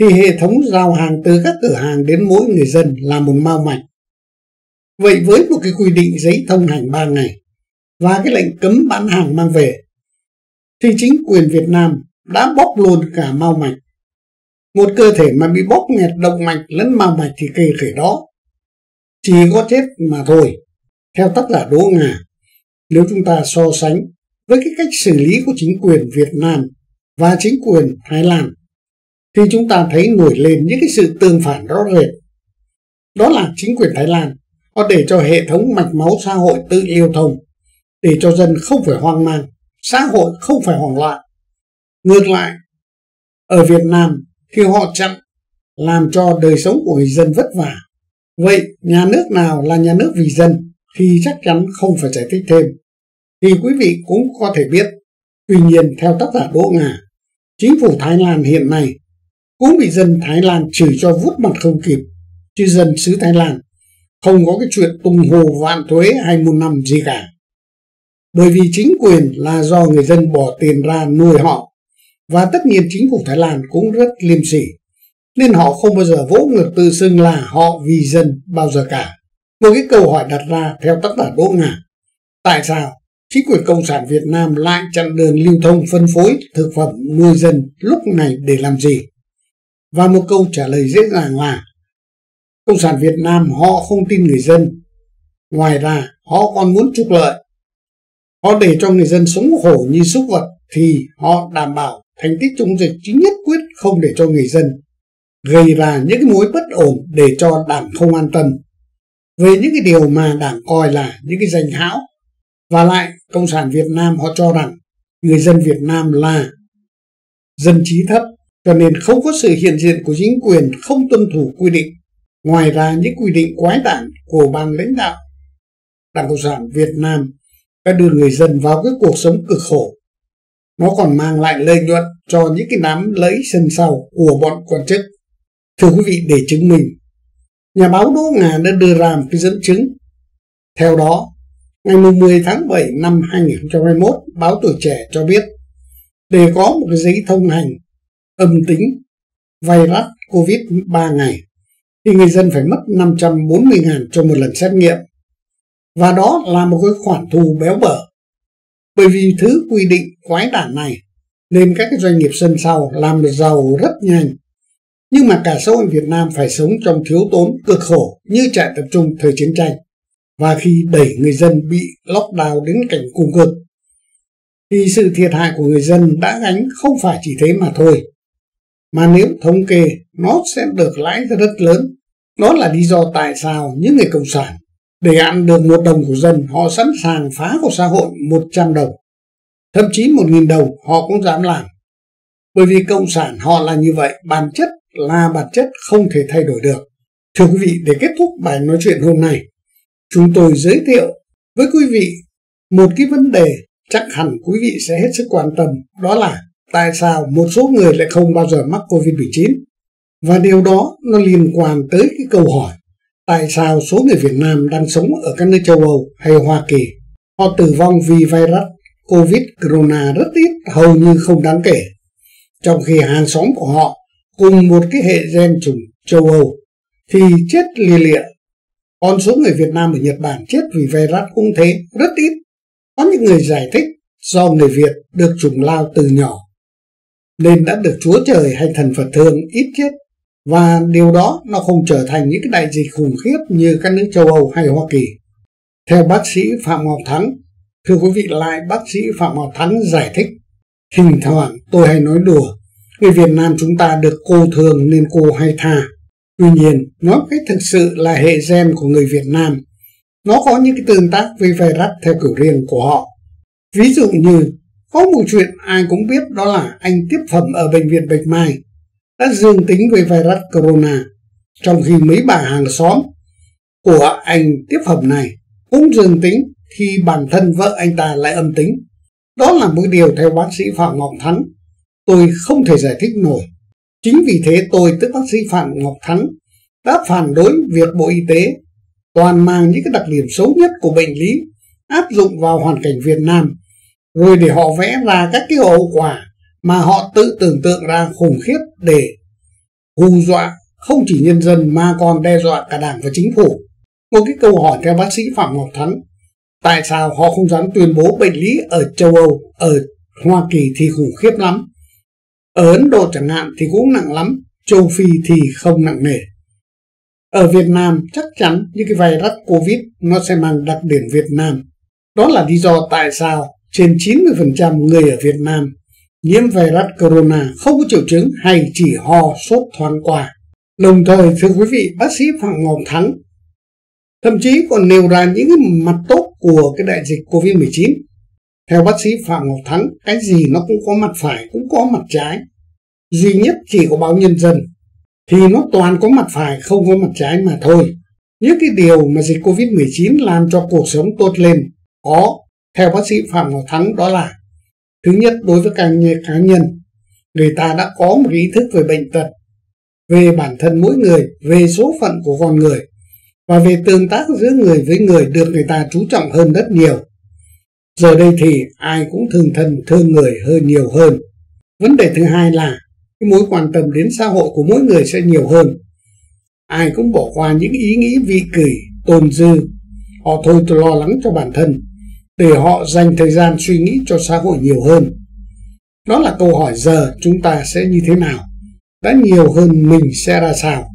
thì hệ thống giao hàng từ các cửa hàng đến mỗi người dân là một mao mạch. Vậy với một cái quy định giấy thông hành 3 ngày và cái lệnh cấm bán hàng mang về thì chính quyền Việt Nam đã bóp luôn cả mau mạch. Một cơ thể mà bị bóp nghẹt động mạch lẫn mau mạch thì cây khởi đó. Chỉ có chết mà thôi. Theo tác giả Đỗ Ngà, nếu chúng ta so sánh với cái cách xử lý của chính quyền Việt Nam và chính quyền Thái Lan, thì chúng ta thấy nổi lên những cái sự tương phản rõ rệt. Đó là chính quyền Thái Lan họ để cho hệ thống mạch máu xã hội tự lưu thông, để cho dân không phải hoang mang xã hội không phải hoảng loạn. Ngược lại, ở Việt Nam khi họ chặn làm cho đời sống của người dân vất vả. Vậy nhà nước nào là nhà nước vì dân thì chắc chắn không phải giải thích thêm. Thì quý vị cũng có thể biết. Tuy nhiên theo tác giả Đỗ Ngà, chính phủ Thái Lan hiện nay cũng bị dân Thái Lan chửi cho vút mặt không kịp. Chứ dân xứ Thái Lan không có cái chuyện tung hồ vạn thuế hay một năm gì cả bởi vì chính quyền là do người dân bỏ tiền ra nuôi họ và tất nhiên chính phủ Thái Lan cũng rất liêm sỉ nên họ không bao giờ vỗ ngược tự xưng là họ vì dân bao giờ cả. Một cái câu hỏi đặt ra theo tác giả Đỗ Ngà tại sao chính quyền Cộng sản Việt Nam lại chặn đường lưu thông phân phối thực phẩm nuôi dân lúc này để làm gì? Và một câu trả lời dễ dàng là Cộng sản Việt Nam họ không tin người dân. Ngoài ra, họ còn muốn trục lợi Họ để cho người dân sống khổ như súc vật thì họ đảm bảo thành tích chống dịch chính nhất quyết không để cho người dân gây ra những cái mối bất ổn để cho đảng không an tâm về những cái điều mà đảng coi là những cái danh hão và lại cộng sản Việt Nam họ cho rằng người dân Việt Nam là dân trí thấp cho nên không có sự hiện diện của chính quyền không tuân thủ quy định. Ngoài ra những quy định quái đản của ban lãnh đạo Đảng Cộng sản Việt Nam đã đưa người dân vào cái cuộc sống cực khổ. Nó còn mang lại lợi nhuận cho những cái đám lấy sân sau của bọn quan chức. Thưa quý vị, để chứng minh, nhà báo Đỗ Ngà đã đưa ra một cái dẫn chứng. Theo đó, ngày 10 tháng 7 năm 2021, báo Tuổi Trẻ cho biết để có một cái giấy thông hành âm tính virus COVID 3 ngày thì người dân phải mất 540.000 cho một lần xét nghiệm. Và đó là một cái khoản thu béo bở. Bởi vì thứ quy định quái đản này nên các cái doanh nghiệp sân sau làm được giàu rất nhanh. Nhưng mà cả xã hội Việt Nam phải sống trong thiếu tốn cực khổ như trại tập trung thời chiến tranh. Và khi đẩy người dân bị lockdown đến cảnh cùng cực thì sự thiệt hại của người dân đã gánh không phải chỉ thế mà thôi, mà nếu thống kê, nó sẽ được lãi rất lớn đó là lý do tại sao những người cộng sản để ăn được một đồng của dân, họ sẵn sàng phá của xã hội 100 đồng, thậm chí 1.000 đồng họ cũng dám làm bởi vì cộng sản họ là như vậy, bản chất là bản chất không thể thay đổi được. Thưa quý vị, để kết thúc bài nói chuyện hôm nay, chúng tôi giới thiệu với quý vị một cái vấn đề chắc hẳn quý vị sẽ hết sức quan tâm, đó là tại sao một số người lại không bao giờ mắc Covid-19 và điều đó nó liên quan tới cái câu hỏi, tại sao số người Việt Nam đang sống ở các nước châu Âu hay Hoa Kỳ họ tử vong vì virus Covid Corona rất ít, hầu như không đáng kể. Trong khi hàng xóm của họ cùng một cái hệ gen trùng châu Âu thì chết lìa lịa. Còn số người Việt Nam ở Nhật Bản chết vì virus cũng thế rất ít. Có những người giải thích do người Việt được trùng lao từ nhỏ nên đã được Chúa Trời hay thần Phật thương ít chết. Và điều đó nó không trở thành những cái đại dịch khủng khiếp như các nước châu Âu hay Hoa Kỳ. Theo bác sĩ Phạm Ngọc Thắng, thưa quý vị lại bác sĩ Phạm Ngọc Thắng giải thích, thỉnh thoảng tôi hay nói đùa, người Việt Nam chúng ta được cô thường nên cô hay tha. Tuy nhiên, nói cái thực sự là hệ gen của người Việt Nam. Nó có những cái tương tác với virus theo kiểu riêng của họ. Ví dụ như có một chuyện ai cũng biết đó là anh tiếp phẩm ở bệnh viện Bạch Mai đã dương tính với virus corona, trong khi mấy bà hàng xóm của anh tiếp phẩm này cũng dương tính khi bản thân vợ anh ta lại âm tính. Đó là một điều theo bác sĩ Phạm Ngọc Thắng tôi không thể giải thích nổi. Chính vì thế tôi tức bác sĩ Phạm Ngọc Thắng đã phản đối việc Bộ Y tế toàn mang những cái đặc điểm xấu nhất của bệnh lý áp dụng vào hoàn cảnh Việt Nam rồi để họ vẽ ra các cái hậu quả mà họ tự tưởng tượng ra khủng khiếp để hù dọa không chỉ nhân dân mà còn đe dọa cả đảng và chính phủ. Một cái câu hỏi theo bác sĩ Phạm Ngọc Thắng, tại sao họ không dám tuyên bố bệnh lý ở châu Âu, ở Hoa Kỳ thì khủng khiếp lắm. Ở Ấn Độ chẳng hạn thì cũng nặng lắm, châu Phi thì không nặng nề. Ở Việt Nam chắc chắn những cái virus Covid nó sẽ mang đặc điểm Việt Nam. Đó là lý do tại sao trên 90% người ở Việt Nam nhiễm virus corona không có triệu chứng hay chỉ ho sốt thoáng qua. Đồng thời, thưa quý vị, bác sĩ Phạm Ngọc Thắng thậm chí còn nêu ra những cái mặt tốt của cái đại dịch COVID-19. Theo bác sĩ Phạm Ngọc Thắng, cái gì nó cũng có mặt phải, cũng có mặt trái. Duy nhất chỉ có báo nhân dân, thì nó toàn có mặt phải, không có mặt trái mà thôi. Những cái điều mà dịch COVID-19 làm cho cuộc sống tốt lên có theo bác sĩ Phạm Ngọc Thắng đó là Thứ nhất đối với cá nhân, người ta đã có một ý thức về bệnh tật, về bản thân mỗi người, về số phận của con người và về tương tác giữa người với người được người ta chú trọng hơn rất nhiều. Giờ đây thì ai cũng thương thân thương người hơn nhiều hơn. Vấn đề thứ hai là cái mối quan tâm đến xã hội của mỗi người sẽ nhiều hơn. Ai cũng bỏ qua những ý nghĩ vị kỷ, tồn dư. Họ thôi lo lắng cho bản thân để họ dành thời gian suy nghĩ cho xã hội nhiều hơn. Đó là câu hỏi giờ chúng ta sẽ như thế nào? Đã nhiều hơn mình sẽ ra sao?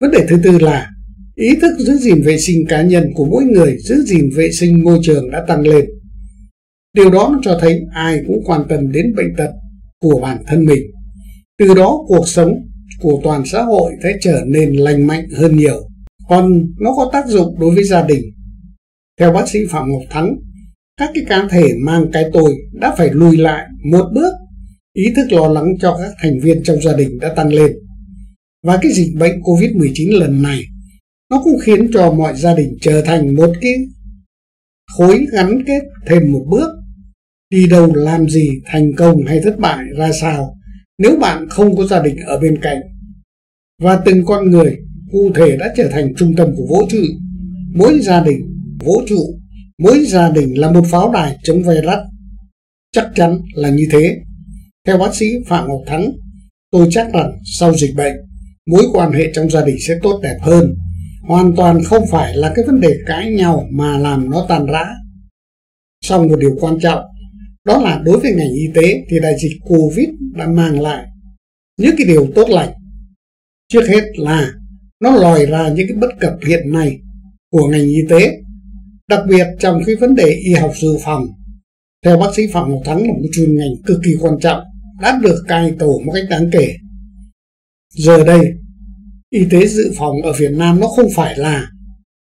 Vấn đề thứ tư là ý thức giữ gìn vệ sinh cá nhân của mỗi người, giữ gìn vệ sinh môi trường đã tăng lên. Điều đó cho thấy ai cũng quan tâm đến bệnh tật của bản thân mình. Từ đó cuộc sống của toàn xã hội sẽ trở nên lành mạnh hơn nhiều. Còn nó có tác dụng đối với gia đình. Theo bác sĩ Phạm Ngọc Thắng, các cái cá thể mang cái tôi đã phải lùi lại một bước ý thức lo lắng cho các thành viên trong gia đình đã tăng lên và cái dịch bệnh Covid-19 lần này nó cũng khiến cho mọi gia đình trở thành một cái khối gắn kết thêm một bước đi đâu làm gì, thành công hay thất bại, ra sao, nếu bạn không có gia đình ở bên cạnh. Và từng con người cụ thể đã trở thành trung tâm của vũ trụ. Mỗi gia đình, vũ trụ, mỗi gia đình là một pháo đài chống virus. Chắc chắn là như thế. Theo bác sĩ phạm ngọc thắng, tôi chắc rằng sau dịch bệnh, mối quan hệ trong gia đình sẽ tốt đẹp hơn. Hoàn toàn không phải là cái vấn đề cãi nhau mà làm nó tàn rã. Song một điều quan trọng đó là đối với ngành y tế thì đại dịch covid đã mang lại những cái điều tốt lành. Trước hết là nó lòi ra những cái bất cập hiện nay của ngành y tế, đặc biệt trong cái vấn đề y học dự phòng. Theo bác sĩ phạm ngọc thắng là một chuyên ngành cực kỳ quan trọng, đã được cai tổ một cách đáng kể. Giờ đây, y tế dự phòng ở Việt Nam nó không phải là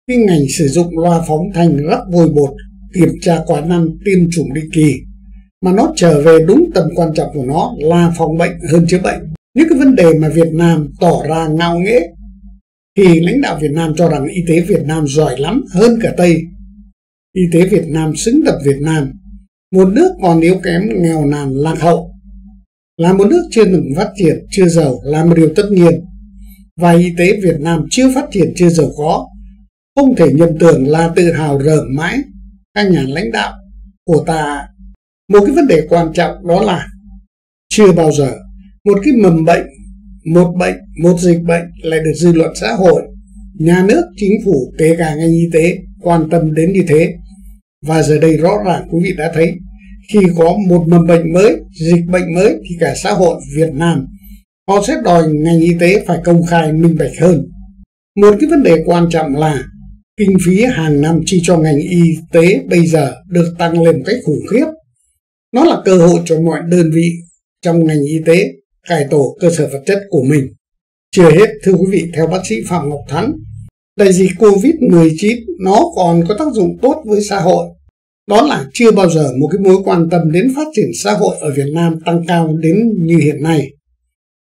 cái ngành sử dụng loa phóng thanh rắc vôi bột kiểm tra quán ăn, tiêm chủng định kỳ mà nó trở về đúng tầm quan trọng của nó là phòng bệnh hơn chữa bệnh. Những cái vấn đề mà Việt Nam tỏ ra ngao nghễ, thì lãnh đạo Việt Nam cho rằng y tế Việt Nam giỏi lắm hơn cả Tây. Y tế Việt Nam xứng tầm Việt Nam. Một nước còn yếu kém, nghèo nàn, lạc hậu. Là một nước chưa từng phát triển, chưa giàu, là một điều tất nhiên. Và y tế Việt Nam chưa phát triển, chưa giàu có, không thể nhầm tưởng là tự hào rờn mãi. Các nhà lãnh đạo của ta một cái vấn đề quan trọng đó là chưa bao giờ một cái mầm bệnh, một bệnh, một dịch bệnh lại được dư luận xã hội, nhà nước, chính phủ, kể cả ngành y tế quan tâm đến như thế. Và giờ đây rõ ràng quý vị đã thấy, khi có một mầm bệnh mới, dịch bệnh mới thì cả xã hội Việt Nam, họ sẽ đòi ngành y tế phải công khai minh bạch hơn. Một cái vấn đề quan trọng là kinh phí hàng năm chi cho ngành y tế bây giờ được tăng lên một cách khủng khiếp nó là cơ hội cho mọi đơn vị trong ngành y tế cải tổ cơ sở vật chất của mình. Chưa hết, thưa quý vị, theo bác sĩ Phạm Ngọc Thắng đại dịch Covid-19 nó còn có tác dụng tốt với xã hội. Đó là chưa bao giờ một cái mối quan tâm đến phát triển xã hội ở Việt Nam tăng cao đến như hiện nay.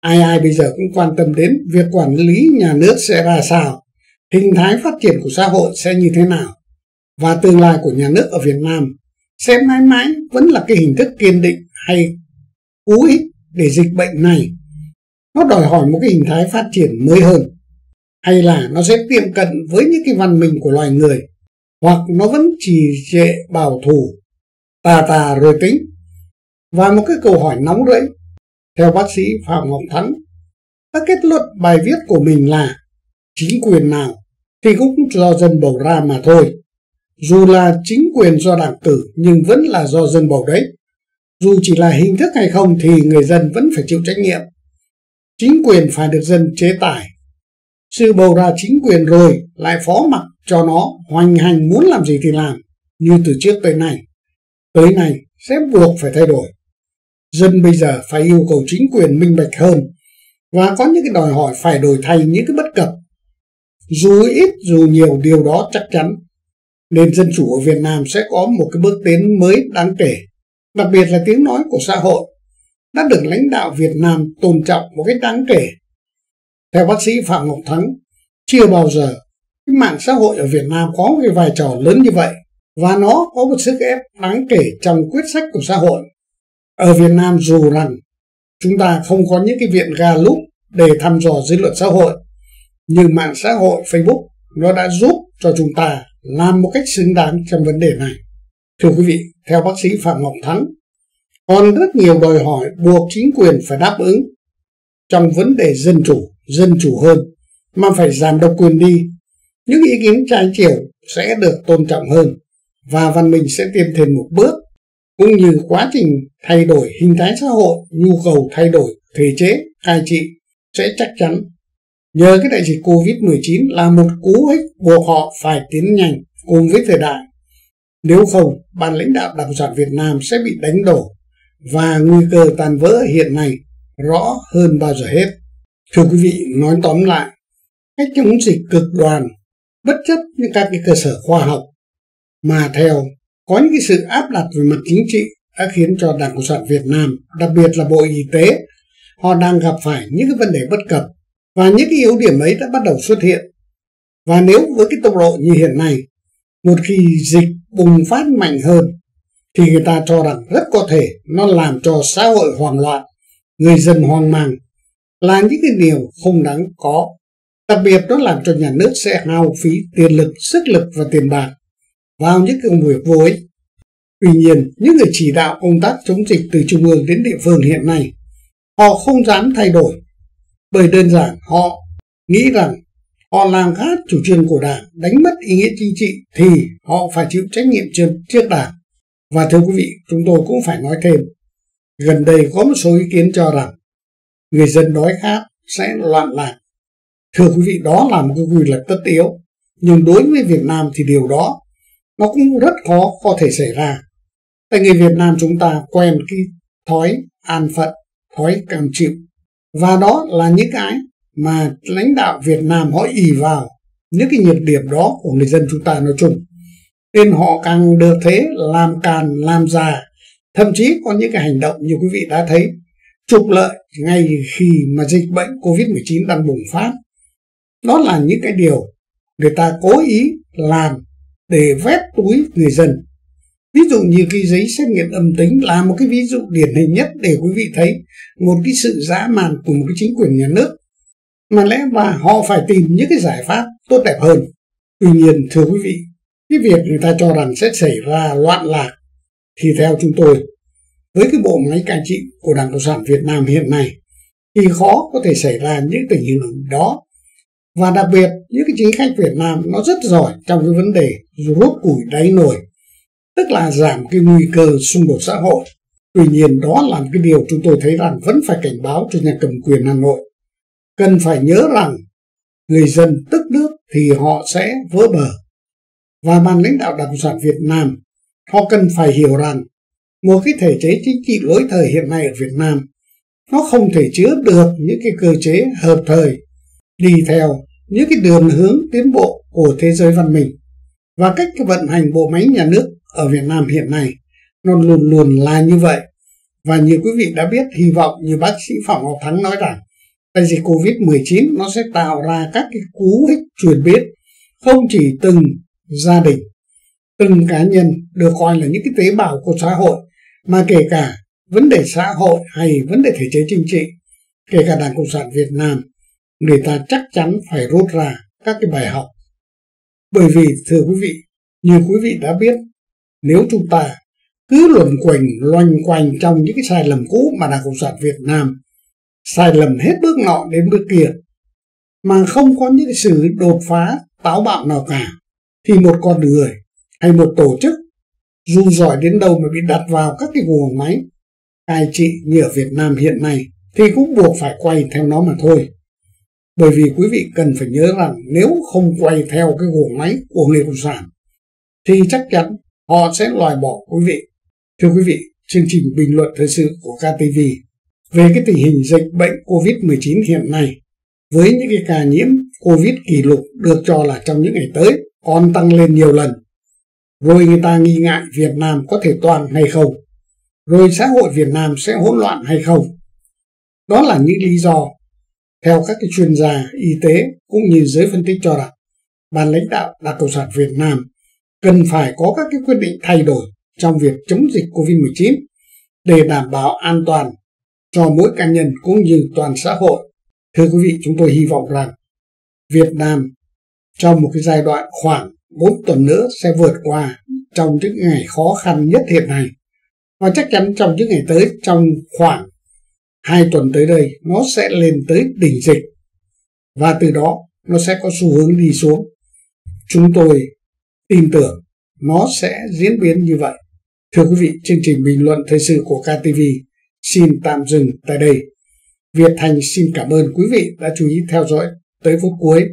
Ai ai bây giờ cũng quan tâm đến việc quản lý nhà nước sẽ ra sao, hình thái phát triển của xã hội sẽ như thế nào, và tương lai của nhà nước ở Việt Nam sẽ mãi mãi vẫn là cái hình thức kiên định hay cú hích để dịch bệnh này nó đòi hỏi một cái hình thái phát triển mới hơn. Hay là nó sẽ tiệm cận với những cái văn minh của loài người, hoặc nó vẫn trì trệ bảo thủ, tà tà rồi tính. Và một cái câu hỏi nóng rẫy, theo bác sĩ Phạm Ngọc Thắng đã kết luận bài viết của mình là chính quyền nào thì cũng do dân bầu ra mà thôi dù là chính quyền do đảng cử, nhưng vẫn là do dân bầu đấy. Dù chỉ là hình thức hay không thì người dân vẫn phải chịu trách nhiệm. Chính quyền phải được dân chế tài. Sự bầu ra chính quyền rồi lại phó mặc cho nó hoành hành muốn làm gì thì làm, như từ trước tới nay. Tới nay sẽ buộc phải thay đổi. Dân bây giờ phải yêu cầu chính quyền minh bạch hơn và có những cái đòi hỏi phải đổi thay những cái bất cập. Dù ít, dù nhiều, điều đó chắc chắn nền dân chủ ở Việt Nam sẽ có một cái bước tiến mới đáng kể, đặc biệt là tiếng nói của xã hội, đã được lãnh đạo Việt Nam tôn trọng một cách đáng kể. Theo bác sĩ Phạm Ngọc Thắng, chưa bao giờ cái mạng xã hội ở Việt Nam có cái vai trò lớn như vậy, và nó có một sức ép đáng kể trong quyết sách của xã hội. Ở Việt Nam dù rằng chúng ta không có những cái viện ga lúc để thăm dò dư luận xã hội, nhưng mạng xã hội Facebook nó đã giúp cho chúng ta làm một cách xứng đáng trong vấn đề này. Thưa quý vị, theo bác sĩ Phạm Ngọc Thắng, còn rất nhiều đòi hỏi buộc chính quyền phải đáp ứng trong vấn đề dân chủ, dân chủ hơn, mà phải giảm độc quyền đi. Những ý kiến trái chiều sẽ được tôn trọng hơn và văn minh sẽ tiến thêm một bước cũng như quá trình thay đổi hình thái xã hội, nhu cầu thay đổi thể chế, cai trị sẽ chắc chắn. Nhờ cái đại dịch Covid-19 là một cú hích buộc họ phải tiến nhanh cùng với thời đại. Nếu không, ban lãnh đạo Đảng Cộng sản Việt Nam sẽ bị đánh đổ và nguy cơ tan vỡ hiện nay rõ hơn bao giờ hết. Thưa quý vị, nói tóm lại, cách chống dịch cực đoan bất chấp những các cái cơ sở khoa học mà theo có những cái sự áp đặt về mặt chính trị đã khiến cho Đảng Cộng sản Việt Nam, đặc biệt là Bộ Y tế, họ đang gặp phải những cái vấn đề bất cập và những cái yếu điểm ấy đã bắt đầu xuất hiện. Và nếu với cái tốc độ như hiện nay, một khi dịch bùng phát mạnh hơn thì người ta cho rằng rất có thể nó làm cho xã hội hoang loạn, người dân hoang mang là những cái điều không đáng có. Đặc biệt nó làm cho nhà nước sẽ hao phí tiền lực, sức lực và tiền bạc vào những công việc vô ích. Tuy nhiên, những người chỉ đạo công tác chống dịch từ trung ương đến địa phương hiện nay, họ không dám thay đổi, bởi đơn giản họ nghĩ rằng họ làm khác chủ trương của đảng, đánh mất ý nghĩa chính trị thì họ phải chịu trách nhiệm trước trước đảng. Và thưa quý vị, chúng tôi cũng phải nói thêm, gần đây có một số ý kiến cho rằng người dân đói khát sẽ loạn lạc. Thưa quý vị, đó là một cái quy luật tất yếu, nhưng đối với Việt Nam thì điều đó nó cũng rất khó có thể xảy ra. Tại người Việt Nam chúng ta quen cái thói an phận, thói cam chịu. Và đó là những cái mà lãnh đạo Việt Nam họ ỉ vào những cái nhược điểm đó của người dân chúng ta nói chung. Nên họ càng được thế làm càn, làm già, thậm chí có những cái hành động như quý vị đã thấy trục lợi ngay khi mà dịch bệnh Covid-19 đang bùng phát. Đó là những cái điều người ta cố ý làm để vét túi người dân. Ví dụ như cái giấy xét nghiệm âm tính là một cái ví dụ điển hình nhất để quý vị thấy một cái sự dã man của một cái chính quyền nhà nước. Mà lẽ mà họ phải tìm những cái giải pháp tốt đẹp hơn. Tuy nhiên, thưa quý vị, cái việc người ta cho rằng sẽ xảy ra loạn lạc thì theo chúng tôi, với cái bộ máy cai trị của Đảng Cộng sản Việt Nam hiện nay thì khó có thể xảy ra những tình hình đó và đặc biệt những cái chính khách Việt Nam nó rất giỏi trong cái vấn đề rút củi đáy nổi tức là giảm cái nguy cơ xung đột xã hội. Tuy nhiên đó là cái điều chúng tôi thấy rằng vẫn phải cảnh báo cho nhà cầm quyền Hà Nội. Cần phải nhớ rằng người dân tức nước thì họ sẽ vỡ bờ. Và ban lãnh đạo Đảng Cộng sản Việt Nam, họ cần phải hiểu rằng một cái thể chế chính trị lỗi thời hiện nay ở Việt Nam, nó không thể chứa được những cái cơ chế hợp thời đi theo những cái đường hướng tiến bộ của thế giới văn minh và cách vận hành bộ máy nhà nước ở Việt Nam hiện nay, nó luôn luôn là như vậy và như quý vị đã biết, hy vọng như bác sĩ Phạm Ngọc Thắng nói rằng, đại dịch Covid-19 nó sẽ tạo ra các cái cú hích chuyển biến, không chỉ từng gia đình, từng cá nhân được coi là những cái tế bào của xã hội, mà kể cả vấn đề xã hội hay vấn đề thể chế chính trị, kể cả Đảng Cộng sản Việt Nam, người ta chắc chắn phải rút ra các cái bài học. Bởi vì thưa quý vị, như quý vị đã biết, nếu chúng ta cứ luẩn quẩn loanh quanh trong những cái sai lầm cũ mà Đảng Cộng sản Việt Nam sai lầm hết bước nọ đến bước kia mà không có những sự đột phá táo bạo nào cả thì một con người hay một tổ chức dù giỏi đến đâu mà bị đặt vào các cái guồng máy cai trị như ở Việt Nam hiện nay thì cũng buộc phải quay theo nó mà thôi. Bởi vì quý vị cần phải nhớ rằng nếu không quay theo cái guồng máy của người Cộng sản thì chắc chắn họ sẽ loại bỏ quý vị. Thưa quý vị, chương trình bình luận thời sự của KTV về cái tình hình dịch bệnh COVID-19 hiện nay với những cái ca nhiễm COVID kỷ lục được cho là trong những ngày tới còn tăng lên nhiều lần. Rồi người ta nghi ngại Việt Nam có thể toàn hay không? Rồi xã hội Việt Nam sẽ hỗn loạn hay không? Đó là những lý do theo các cái chuyên gia y tế cũng như giới phân tích cho rằng ban lãnh đạo Đảng Cộng sản Việt Nam cần phải có các cái quyết định thay đổi trong việc chống dịch COVID-19 để đảm bảo an toàn cho mỗi cá nhân cũng như toàn xã hội. Thưa quý vị, chúng tôi hy vọng rằng Việt Nam trong một cái giai đoạn khoảng 4 tuần nữa sẽ vượt qua trong những ngày khó khăn nhất hiện nay. Và chắc chắn trong những ngày tới, trong khoảng hai tuần tới đây, nó sẽ lên tới đỉnh dịch. Và từ đó, nó sẽ có xu hướng đi xuống. Chúng tôi tin tưởng nó sẽ diễn biến như vậy. Thưa quý vị, chương trình bình luận thời sự của KTV xin tạm dừng tại đây. Việt Thành xin cảm ơn quý vị đã chú ý theo dõi tới phút cuối.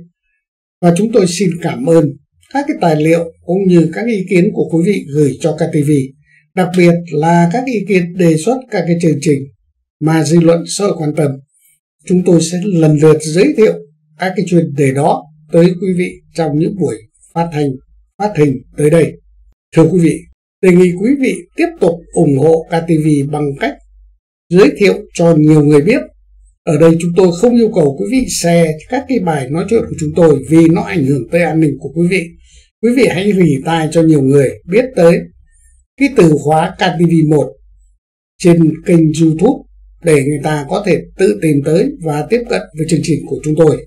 Và chúng tôi xin cảm ơn các cái tài liệu cũng như các ý kiến của quý vị gửi cho KTV đặc biệt là các ý kiến đề xuất các cái chương trình mà dư luận sợ quan tâm. Chúng tôi sẽ lần lượt giới thiệu các cái chuyên đề đó tới quý vị trong những buổi phát hành, phát hình tới đây. Thưa quý vị, Đề nghị quý vị tiếp tục ủng hộ KTV bằng cách giới thiệu cho nhiều người biết. Ở đây chúng tôi không yêu cầu quý vị share các cái bài nói chuyện của chúng tôi vì nó ảnh hưởng tới an ninh của quý vị. Quý vị hãy rỉ tai cho nhiều người biết tới cái từ khóa KTV1 trên kênh YouTube để người ta có thể tự tìm tới và tiếp cận với chương trình của chúng tôi.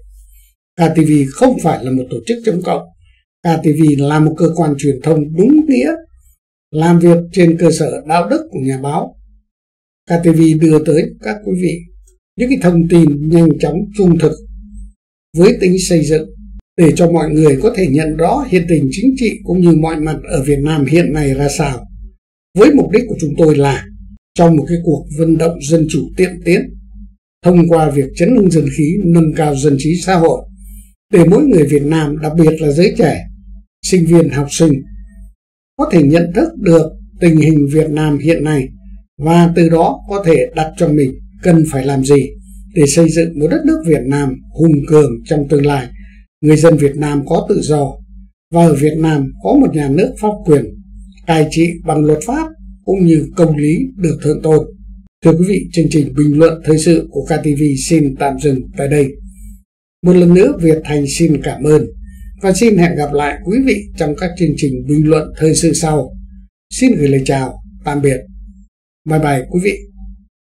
KTV không phải là một tổ chức chống cộng. KTV là một cơ quan truyền thông đúng nghĩa, làm việc trên cơ sở đạo đức của nhà báo. KTV đưa tới các quý vị những cái thông tin nhanh chóng trung thực với tính xây dựng để cho mọi người có thể nhận rõ hiện tình chính trị cũng như mọi mặt ở Việt Nam hiện nay ra sao. Với mục đích của chúng tôi là trong một cái cuộc vận động dân chủ tiệm tiến, thông qua việc chấn hưng dân khí, nâng cao dân trí xã hội, để mỗi người Việt Nam, đặc biệt là giới trẻ, sinh viên, học sinh, có thể nhận thức được tình hình Việt Nam hiện nay và từ đó có thể đặt cho mình cần phải làm gì để xây dựng một đất nước Việt Nam hùng cường trong tương lai. Người dân Việt Nam có tự do và ở Việt Nam có một nhà nước pháp quyền, cai trị bằng luật pháp cũng như công lý được thượng tôn. Thưa quý vị, chương trình bình luận thời sự của KTV xin tạm dừng tại đây. Một lần nữa Việt Thành xin cảm ơn và xin hẹn gặp lại quý vị trong các chương trình bình luận thời sự sau. Xin gửi lời chào, tạm biệt. Bye bye quý vị.